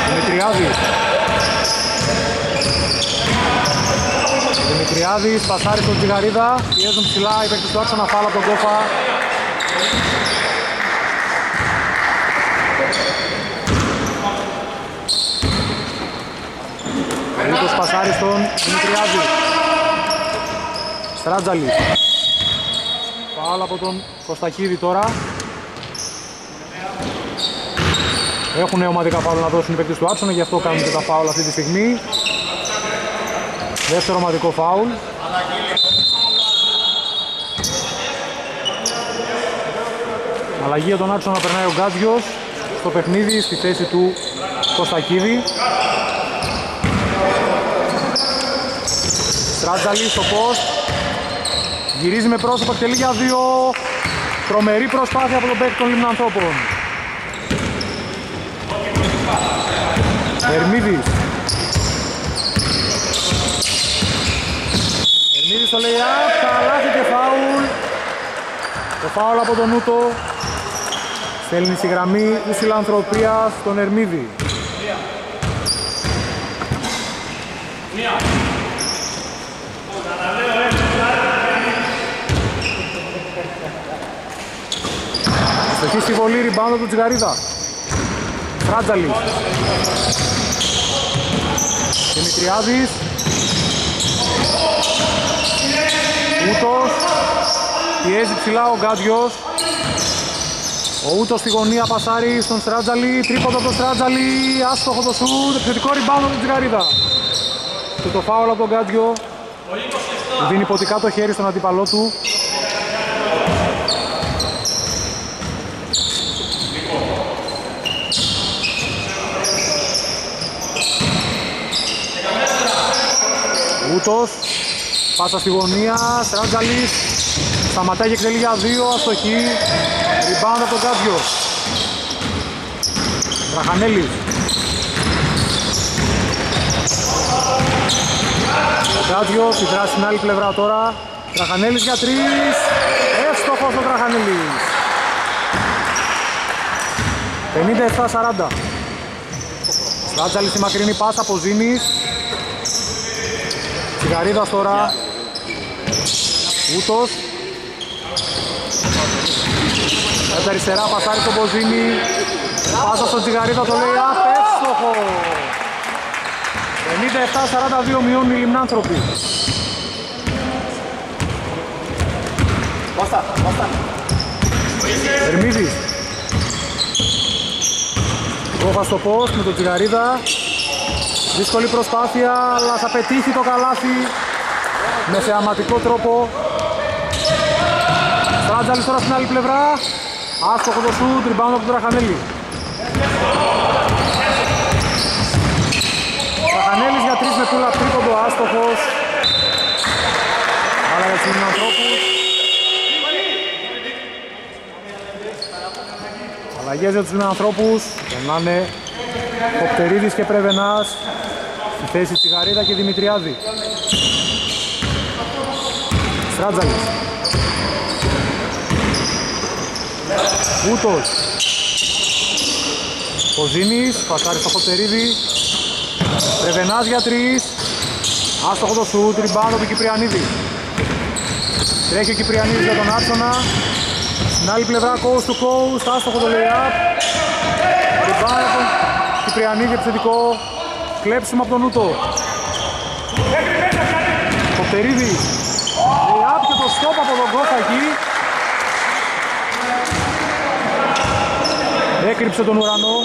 Δημητριάδης. Δημητριάδης, πασάρει στον Τζιγαρίδα, πιέζουν ψηλά, οι παίκτες του άξονα φάλα από τον Κόφα. Νίκος πασάρι στον Δημητριάδη. Στράτζαλης. Φάουλ από τον Κωστακίδη τώρα. Έχουν ομαδικά φάουλ να δώσουν οι παίκτες του Άψονα, γι' αυτό κάνουν και τα φάουλ αυτή τη στιγμή. Δεύτερο ομαδικό φάουλ. Αλλαγή για τον Άψονα περνάει ο Γκάτζιος στο παιχνίδι στη θέση του Κωστακίδη. Στράτζαλη στο post. Γυρίζει με πρόσωπο, εκτελεί για δύο. Τρομερή προσπάθεια από τον παίκτη των Λιμνανθρώπων. Ερμίδης. Ερμίδης το λέει up, καλάθι και φάουλ. Το φάουλ από τον Ούτο. Στέλνει στη γραμμή της φιλανθρωπίας στον Ερμίδη. Στοχή στη βολή, ριμπάουντ του Τζιγαρίδα. Φράτζαλη. Δημητριάδης. Ούτος. Πιέζει ψηλά ο Γκάτιος. Ο Ούτος στη γωνία πασάρει στον Στράτζαλη. Τρίποντο από τον Στράτζαλη. Άστοχο το σουτ. Επιθετικό ριμπάουντ του Τζιγαρίδα. Και το φάουλ από τον Γκάτιο. Δίνει ποτικά το χέρι στον αντίπαλό του. Ούτος, πάσα στη γωνία, Στράτζαλης, σταματάει και εκτελεί για δύο, αστοχή, rebound από τον Κάτιο. Τραχανέλης. Ο Κάτιος, η δράση στην άλλη πλευρά τώρα, Τραχανέλης για τρεις, εύστοχος ο Τραχανέλης. 57-40. Στράτζαλης στη μακρινή πάσα από Ζήνης, Τσιγαρίδας τώρα. Ούτος. Με τα αριστερά πασάρει τον Μποζίνη. Πάσα στον Τσιγαρίδα το λέει απέστοχο. 57-42 μειώνουν οι λιμνάνθρωποι. Μπάστα, μπάστα. Ερμίδης. Κόφα στο post με τον Τσιγαρίδα. Δύσκολη προσπάθεια, αλλά θα πετύχει το καλάθι με θεαματικό τρόπο. Στράτζαλης τώρα στην άλλη πλευρά. Άστοχο το σουτ, rebound από τον Τραχανέλη. Τραχανέλης για τρεις με τούλα τρίποντο, άστοχος. Αλλά για τους ανθρώπους. Αλλαγές για τους ανθρώπους. Περνάνε Κοπτερίδης και Πρεβενάς στη θέση Τσιγαρίδα και Δημητριάδη. Στράτζαλης. Ούτος. Κοζίνης, πασάρι στο Κοπτερίδη. Πρεβενάς για τρεις. Άστοχο το σουτ, ριμπάντο του Κυπριανίδη. Τρέχει ο Κυπριανίδης για τον Άψονα. Στην άλλη πλευρά coast to coast, άστοχο το lay-up. Ριμπάντο από τον Κυπριανίδη επιθετικό. Κλέψιμο από τον Ούτο. Κοπτερίδη. Lay-up και το stop από τον Κόφα εκεί. Έκρυψε τον ουρανό.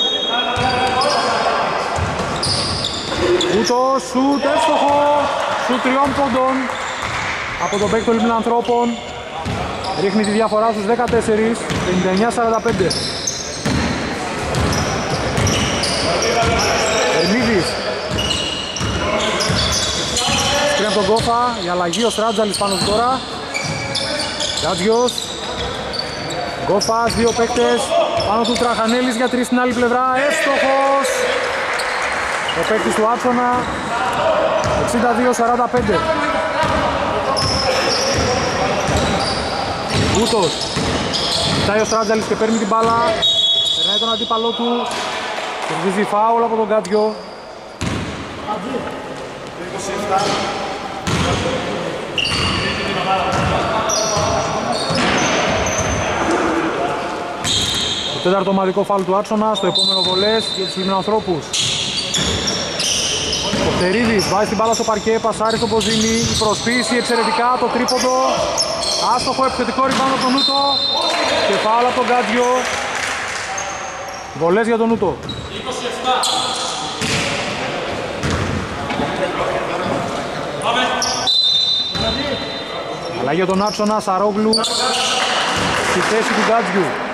Ούτω, σουτ, εύστοχο. Σουτ τριών ποντών από τον παίκτη των Λιμνανθρώπων. Ρίχνει τη διαφορά στους 14, 59-45. Ερμίδης. Σκρίνει από τον Κόφα, η αλλαγή ο Στράτζαλης πάνω του τώρα. Γκάτζιος. Γκόφας, δύο παίκτες. Πάνω του Τραχανέλης για τρεις στην άλλη πλευρά. Εύστοχος. Ο παίκτης του Άψονα. 62-45. Ούτος. Κοιτάει ο Στράτζαλης και παίρνει την μπάλα. Περνάει τον αντίπαλό του. Κερδίζει φάουλ από τον Κάτιο. Τέταρτο ομαδικό φάουλ του Άξονα, στο επόμενο βολές για τους λιμνανθρώπους. Ο Φτερίδης βάζει την μπάλα στο παρκέ, πασάρει στον Ποζίνη, η προσποίηση εξαιρετικά, το τρίποντο, άστοχο επιθετικό ριμπάνω τον Νούτο και φάουλ από τον Γκάτζιο. Βολές για τον Νούτο. Αλλά για τον Άξονα, Σαρόγλου στη θέση του Γκάτζιου.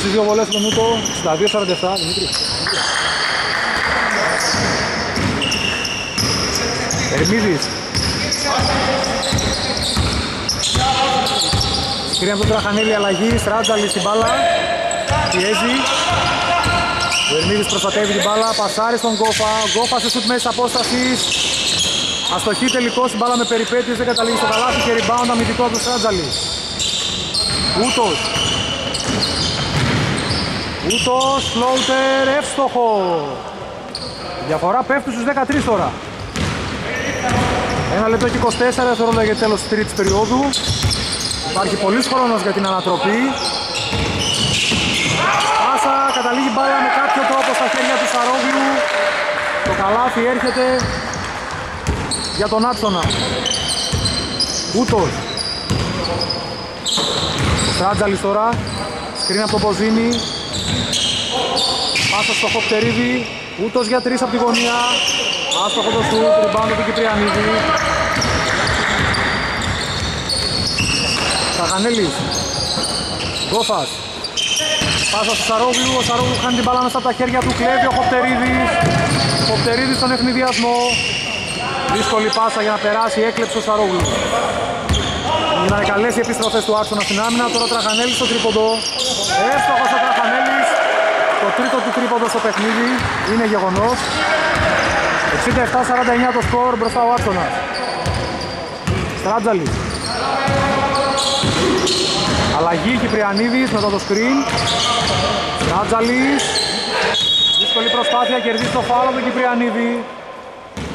Στις δύο βολές του Νούτο, στα 2.47, Δημήτρη. Ερμίδης. Σκρίνει από τον Τραχανέλη αλλαγή, Στράτζαλη στην μπάλα. Πιέζει. Ο Ερμίδης προστατεύει την μπάλα, πασάρει στον Γκόφα. Ο Γκόφα σε σουτ μέσα απόστασης. Αστοχή τελικός, η μπάλα με περιπέτειες, δεν καταλήγει στο καλάθι και rebound αμυντικό από τον Στράτζαλη. Ούτος. Ούτος, φλόουτερ, εύστοχο. Η διαφορά πέφτει στους 13 τώρα. Ένα λεπτό και 24 δευτερόλεπτα για τέλος της τρίτης περίοδου. Υπάρχει πολύς χρόνος για την ανατροπή. Πάσα, καταλήγει μπάλα με κάποιο τρόπο στα χέρια του Σαρόγλου. Το καλάθι έρχεται για τον Άτσονα. Ούτος. Στράτζαλης τώρα. Σκρίνει από τον Ποζίνη. Πάσα στο Χοπτερίδη. Ούτος για τρεις από τη γωνία. Άστοχος το σουτ. Ριμπάνω του Κυπριανίδη. Σαγανέλης. Γκόφας. Πάσα στο Σαρόγλου. Ο Σαρόγλου χάνει την μπάλα μέσα από τα χέρια του. Κλέβει ο Χοπτερίδης. Χοπτερίδης στον ευνηδιασμό. Δύσκολη πάσα για να περάσει. Έκλεψε ο Σαρόγλου. Γίνανε καλές οι επιστροφές του Άξονα στην άμυνα. Τώρα ο Τραχανέλης στο τρίποντο. Εύστοχος ο Τραχανέλης. Το τρίτο του τρίποντος στο παιχνίδι. Είναι γεγονός. 67-49 το σκορ μπροστά ο Άξονας. Στράτζαλη. Αλλαγή Κυπριανίδης μετά το screen. Στράτζαλης. Δύσκολη προσπάθεια, κερδίζει το φάλο του Κυπριανίδη.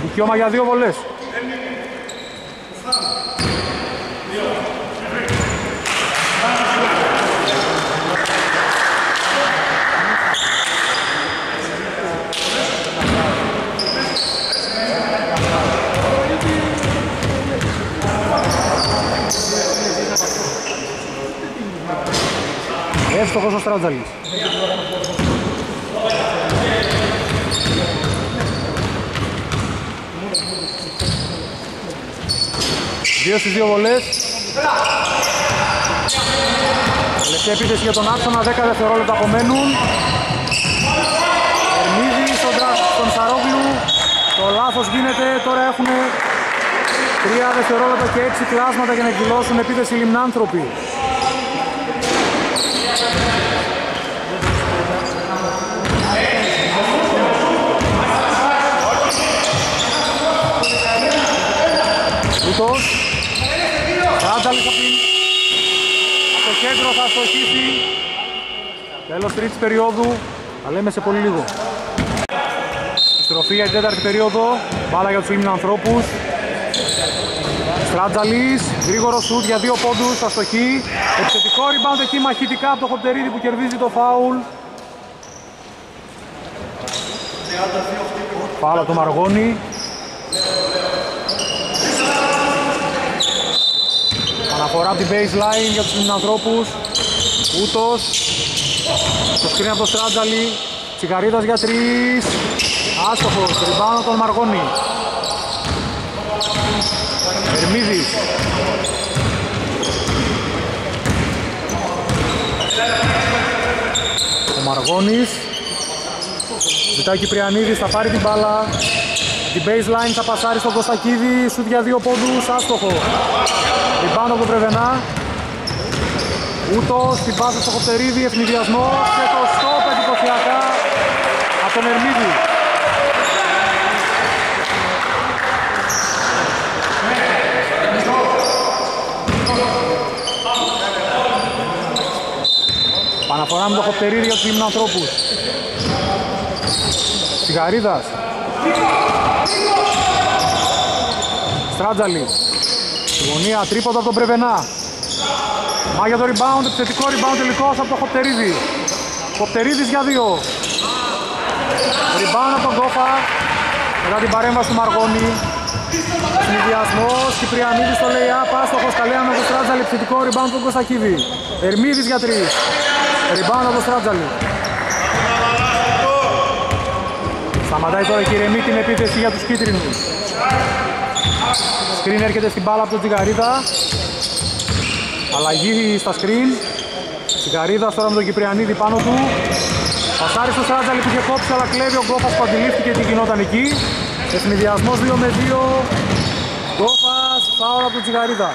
Δικαίωμα για δύο βολές. Εύστοχος ο Στράτζαλης. Δύο στις δύο βολές. Τελευταία επίθεση για τον Άξονα, 10 δευτερόλεπτα απομένουν. Ερμίδη στον, στον Σαρόγλου. Το λάθος γίνεται, τώρα έχουν 3 δευτερόλεπτα και 6 κλάσματα για να εκδηλώσουν επίθεση λιμνάνθρωποι. Ούτως Ράνταλης από την από το κέντρο θα στοχίσει. Τέλος τρίτης περίοδου. Θα λέμε σε πολύ λίγο. Στροφή για την τέταρτη περίοδο. Μπάλα για τους λίμνου ανθρώπους. Στράτζαλης, γρήγορο σουτ για δύο πόντους, αστοχή Επιθετικό rebound εκεί μαχητικά από το Χοπτερίδη που κερδίζει το φάουλ. Φάουλα το Μαργόνι Αναφορά από την baseline για τους ανθρώπους. Ούτος. Το σκρίνει από το Στράτζαλι. Τσιγαρίδας για τρεις. Άστοχος. Ριμπάνω τον Μαργόνι. Ερμίδης. Ο Μαργόνης. Ζητάει Κυπριανίδης, θα πάρει την μπάλα. Την baseline θα πασάρει στον Κωστακίδη, σου για δύο πόντους, άστοχος. Ριμπάνω από Πρεβενά. Ούτω στην πάσα στο Κοπτερίδη, ευνηδιασμό και το στόπ εντυπωσιακά από τον Ερμίδη. Παναφορά με το Κοπτερίδη για τους γυμνανθρώπους. Τσιγαρίδας. Στράτζαλης. Στη γωνία, τρίποδο από τον Πρεβενά. Μάγια το rebound, επιθετικό rebound τελικός από το Χοπτερίδη. Χοπτερίδης για δύο. Rebound από τον Κόφα. Μετά την παρέμβαση του Μαργόνη. Συνδυασμός, Κυπριανίδης στο λέει up, άστοχος Καλέανο από το Στράτζαλη, επιθετικό rebound του Κωστακίδη. Ερμίδης για τρεις. Rebound από το Στράτζαλη. Σταματάει τώρα η Κυρεμή την επίθεση για τους κίτρινους. Σκριν έρχεται στην μπάλα από τον Τσιγαρίδα. Αλλαγή στα σκριν. Τσιγαρίδα τώρα με τον Κυπριανίδη πάνω του. Πασάρι στο Στράτζαλη που είχε κόψει αλλά κλέβει ο Γκόφας που αντιλήφθηκε τι γινόταν εκεί. Εθνιδιασμός 2 με 2. Γκόφας, φάουλ από τον Τσιγαρίδα.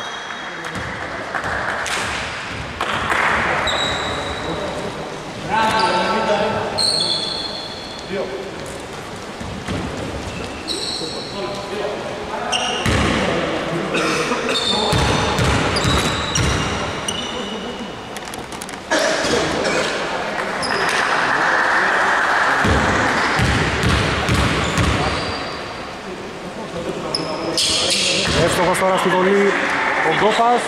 Εύστοχος τώρα στη βολή ο Γκόφας.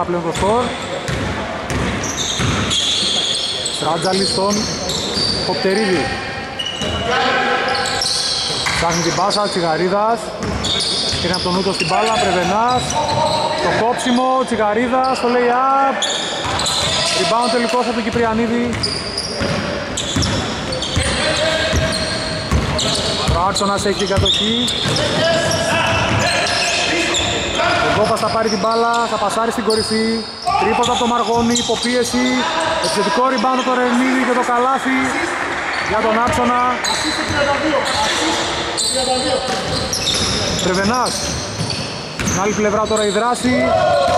68-51 πλέον το σκορ. Στράτζαλη στον Κοπτερίδη. Ψάχνει την πάσα, Τσιγαρίδας. Είναι από τον Ούτο στην μπάλα, Πρεβενάς. Το κόψιμο, Τσιγαρίδας, το lay-up. Rebound τελικός από τον Κυπριανίδη. Ο Άξονας έχει την κατοχή. Ο Γκόπας θα πάρει την μπάλα, θα πασάρει στην κορυφή. Τρίποντα από το Μαργόνι, υποπίεση. Εξαιρετικό rebound από το Ρεμίδη και το καλάθι για τον Άξονα. Πρεβενάς. Στην άλλη πλευρά τώρα η δράση.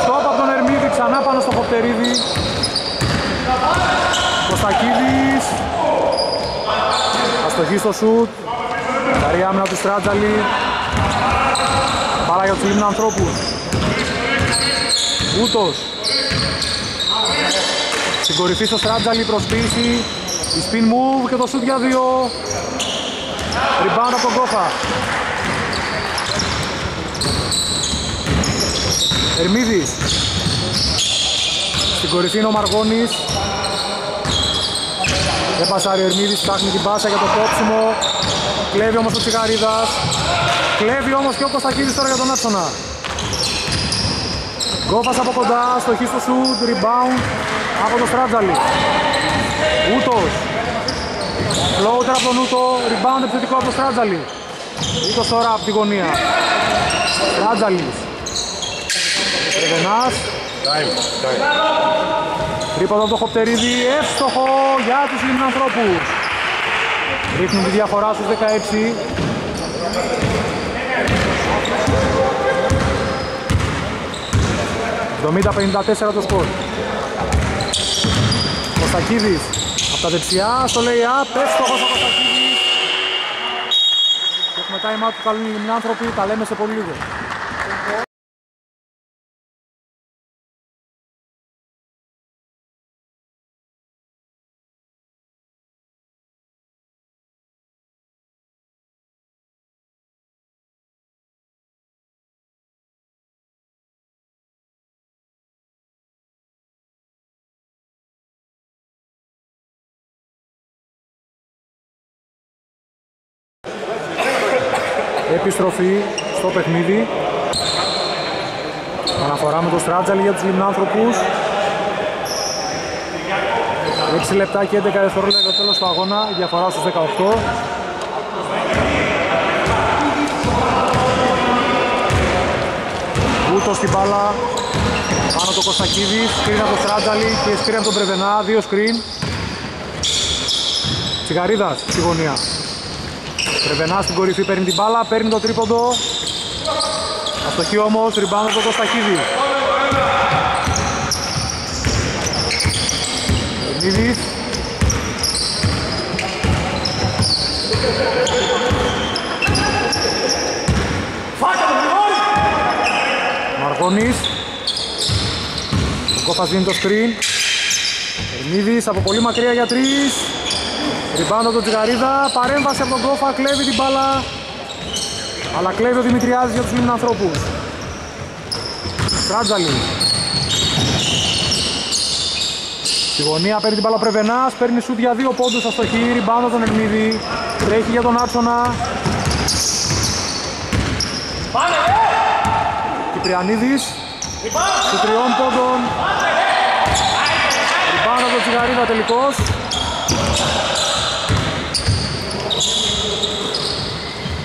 Στόπ από τον Ερμίδη, ξανά πάνω στο Χοπτερίδη. Κωστακίδης. Αστοχής στο σουτ. Καρή άμυνα του Στράτζαλη. Μπάλα για τους ανθρώπους. Ούτος. Στην κορυφή στο Στράτζαλη προσποίηση. Η spin move και το shoot για δύο. Rebound από τον Κόφα. Ερμίδης. Στην κορυφή είναι ο Μαργόνης. Δεν πασάρει ο Ερμίδης, ψάχνει την πάσα για το κόψιμο. Κλέβει όμως ο Τσιγαρίδας. Κλέβει όμως και ο Κωστακίδης τώρα για τον Άτσονα. Γκόφας από κοντά, στοχή στο σουτ, rebound από το Στράτζαλη. Ούτος. Floater από τον Ούτο, rebound επιθετικό από το Στράτζαλη. Ούτος τώρα από τη γωνία. Στράτζαλης. Ρεβενάς. Τρίποδο από το Χοπτερίδη, εύστοχο για τους λιμνανθρώπους. Ρίχνουν τη διαφορά στους 16. ...70-54 το σκορ. Κωστακίδης από τα δεξιά στο lay-up, εύστοχος ο Κωστακίδης. Και έχουμε time out που καλούν οι λιμνάνθρωποι, τα λέμε σε πολύ λίγο. Επιστροφή στο παιχνίδι. Αναφορά με το Στράτζαλι για τους λιμνάνθρωπους. 6 λεπτά και 11 δευτερόλεπτα για το τέλος του αγώνα, η διαφορά στους 18. Ούτω στην μπάλα, πάνω το Κωστακίδη, σκριν από το Στράτζαλι και σκριν από τον Πρεβενά, δύο σκριν. Τσιγαρίδας στη γωνία. Πρεβενά στην κορυφή παίρνει την μπάλα, παίρνει το τρίποντο. Αστοχή όμως, ριμπάνω το Κωστακίδη. Νίδης. Μαργόνης. Ο Κόφας δίνει το screen. Ερμίδης από πολύ μακριά για τρεις. Ριμπάνω τον Τζιγαρίδα. Παρέμβαση από τον Κόφα. Κλέβει την μπάλα. Αλλά κλέβει ο Δημητριάδης για τους λιμνανθρώπους. Στράτζαλη. Στη γωνία παίρνει την μπάλα ο Πρεβενάς. Παίρνει σουτ για δύο πόντους αστοχή. Ριμπάνω τον Ερμίδη. Τρέχει για τον Άτσονα. Κυπριανίδης. Σου τριών πόντων. Ριμπάνω τον Τσιγαρίδα τελικώς.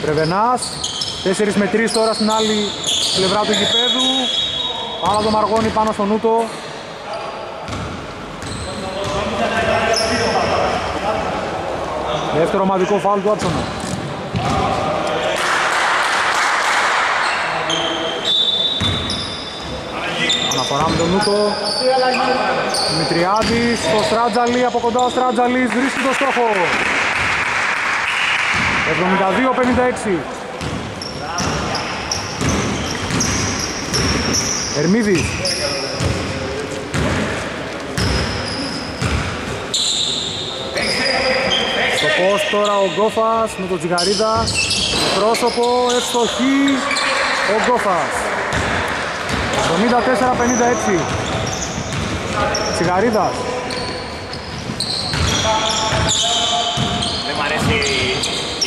Πρεβενάς. 4 με 3 τώρα στην άλλη πλευρά του γηπέδου. Πάνω το Μαργόνι πάνω στον Ούτο. Δεύτερο ομαδικό φάουλ του Άτσονα. Αναφορά με τον Ούτο. Δημητριάδης, ο Στράτζαλη, από κοντά ο Στράτζαλης βρίσκει το στόχο. 72-56. Ερμίδης. Στο post τώρα ο Γκόφας με τον Τζιγαρίδα. Πρόσωπο, ευστοχή, ο Γκόφας. 74-56. Τσιγαρίδας.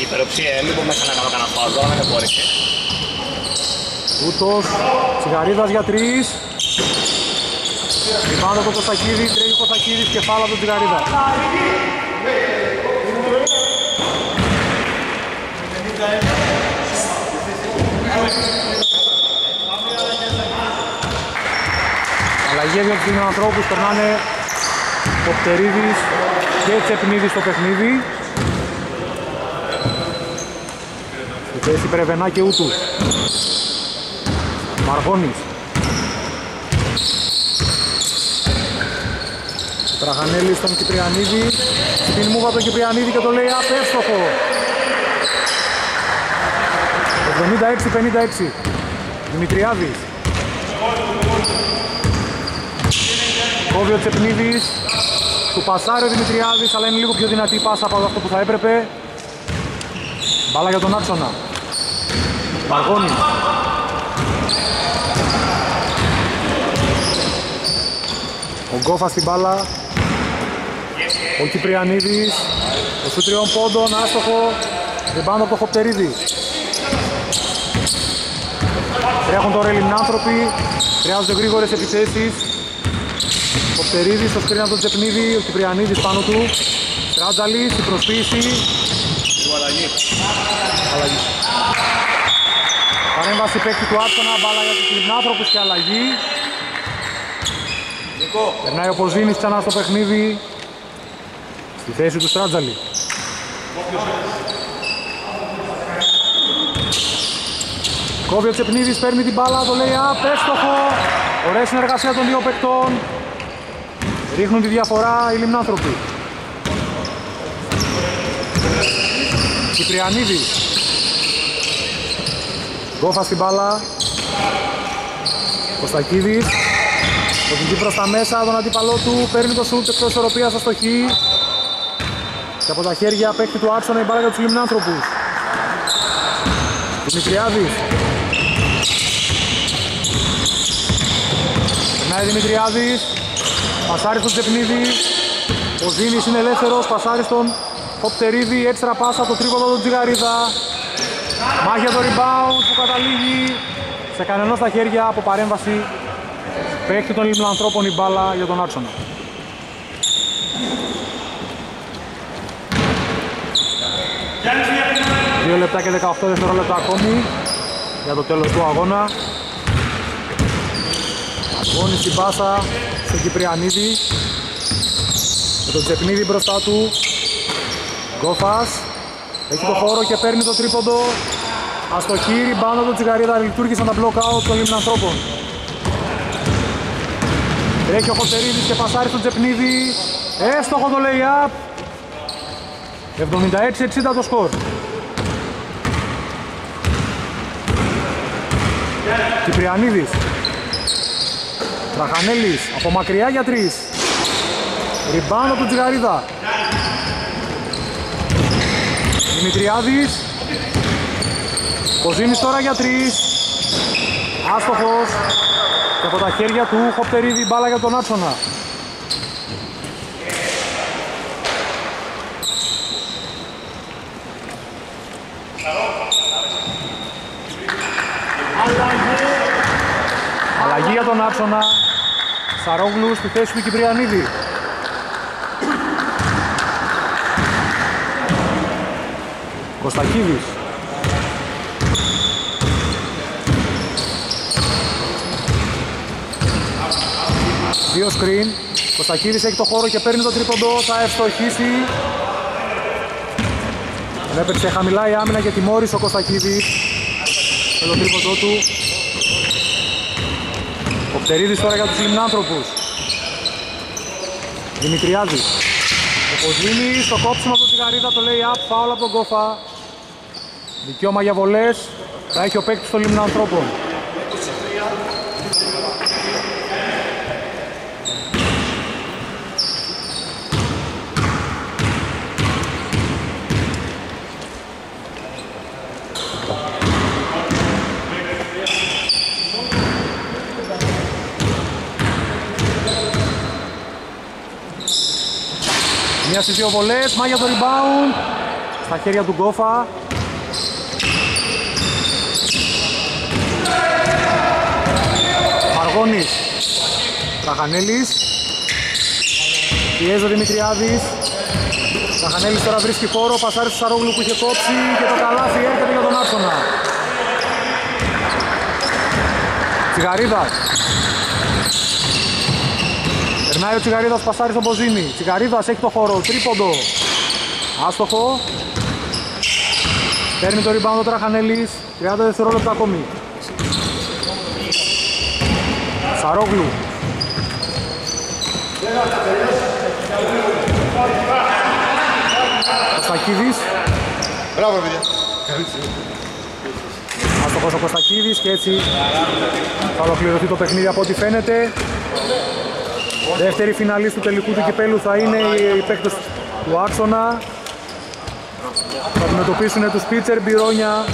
Η υπεροψία, λίγο μέσα να κάνω κανένα φάουλ, τώρα δεν μπόρεσε. Ούτος, Τσιγαρίδας για τρεις. Ριμπάνω το Κωστακίδη, τρέχει ο Κωστακίδης, κεφάλα του Τσιγαρίδα. Αλλαγές για τους ανθρώπους περνάνε Κοπτερίδης και Τσεπνίδης στο παιχνίδι. Θέση Πρεβενά και Ούτου. Μαργόνης. Ο Τραχανέλης στον Κυπριανίδη. Στην μούβα τον Κυπριανίδη και το λέει απεύστοχο. 76-56. Δημητριάδης. Κόβει ο Τσεπνίδης. Του πασάρει ο Δημητριάδης, αλλά είναι λίγο πιο δυνατή η πάσα από αυτό που θα έπρεπε. Μπάλα για τον Άξονα. Μαργόνης. Ο Γκόφα στην μπάλα. Ο Κυπριανίδης. Ο σου τριών πόντων, άστοχο. Δεν πάνω από το Χοπτερίδη. Τρέχουν τώρα οι λιμνάνθρωποι. Χρειάζονται γρήγορες επιθέσεις. Χοπτερίδης στο σκριν από τον Τσεπνίδη. Ο Κυπριανίδης πάνω του. Τράτζαλης, η προσποίηση. αλλαγή. Αλλαγή. Παρέμβαση παίκτη του Άξονα, μπάλα για τους λιμνάνθρωπους και αλλαγή. Περνάει ο Ποζίνης ξανά στο παιχνίδι. Στη θέση του Στράτζαλη. Κόβει ο Τσεπνίδης, παίρνει την μπάλα, το λέει απέστοχο. Ωραία συνεργασία των δύο παικτών. Ρίχνουν τη διαφορά οι λιμνάνθρωποι. Κυπριανίδης. Γκόφα στην μπάλα. Κωστακίδης. Οδηγεί προς τα μέσα τον αντίπαλό του. Παίρνει το σούτ εκτός ισορροπίας αστοχή. Και από τα χέρια παίκτη του Άξονα η μπάλα για τους λιμνάνθρωπους. Δημητριάδης. Περνάει Δημητριάδης. Πασάρι στον Τσεπνίδη. Ο Ζήνης είναι ελεύθερος. Πασάρι στον Κοπτερίδη. Έξτρα πάσα το τρίποδο του Τζιγαρίδα. Μάχη για το rebound που καταλήγει σε κανενός στα χέρια από παρέμβαση παίκτη των λιμνανθρώπων η μπάλα για τον Άξονα. Δύο λεπτά και 18 δευτερόλεπτα ακόμη για το τέλος του αγώνα. Αγώνη στην πάσα στον Κυπριανίδη. Με τον Τσεπνίδη μπροστά του. Γκόφας. Έχει το χώρο και παίρνει το τρίποντο. Αστοχή, ριμπάνω του Τσιγαρίδα λειτουργήσαν τα block out των λιμνανθρώπων. Τρέχει ο Χωτερίδης και πασάρει στον Τσεπνίδη. Έστοχο το lay-up. 76-60 το σκορ. Κυπριανίδης. Τραχανέλης από μακριά για τρεις. Ριμπάνω του Τζιγαρίδα. Δημητριάδης. Κοζίνης τώρα για τρεις. Άστοχος. Και από τα χέρια του Χοπτερίδη μπάλα για τον Άτσονα. Αλλαγή για τον Άτσονα. Σαρόγλου στη θέση του Κυπριανίδη. Κωστακίδης. Δύο screen. Κωστακίδης έχει το χώρο και παίρνει το τρίποντο. Θα ευστοχίσει. Έπαιξε χαμηλά η άμυνα και τιμώρησε ο Κωστακίδης. Με το τρίποντο του. Ο Πτερίδης τώρα για τους λιμνάνθρωπους. Δημητριάδης. Ο Κοζίνης, το κόψιμο από τον Τσιγαρίδα, το λέει up, φάουλ από τον Κόφα. Δικαίωμα για βολές, θα έχει ο παίκτης των λιμνανθρώπων. Στις δύο βολές, μάγια το rebound. Στα χέρια του Γκόφα. Αργώνης. Τραχανέλης Πιέζει ο Δημητριάδης. Τραχανέλης τώρα βρίσκει χώρο, πασάρει στο Σαρόγλου που είχε κόψει και το καλάθι έρχεται για τον Άξονα Τσιγαρίδας Περνάει ο Τσιγαρίδας, πασάρει στον Μποζίνη. Τσιγαρίδας έχει το χώρο, τρίποντο. Άστοχο. Παίρνει το rebound ο Τραχανέλης. 30 δευτερόλεπτα ακόμη. Σαρόγλου. Κωστακίδης. Μπράβο, παιδιά. Άστοχος ο Κωστακίδης και έτσι θα ολοκληρωθεί το παιχνίδι από ό,τι φαίνεται. Δεύτερη φιναλής του τελικού του κυπέλου θα είναι οι παίκτες του Άξονα. Θα αντιμετωπίσουν τους Πίτσερ Μπυρόνια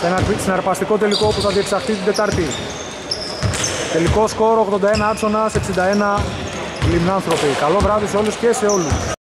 σε ένα συναρπαστικό τελικό που θα διεξαχθεί την Τετάρτη. Τελικό σκόρο 81 Άξονας, 61 Λιμνάνθρωποι. Καλό βράδυ σε όλους και σε όλους.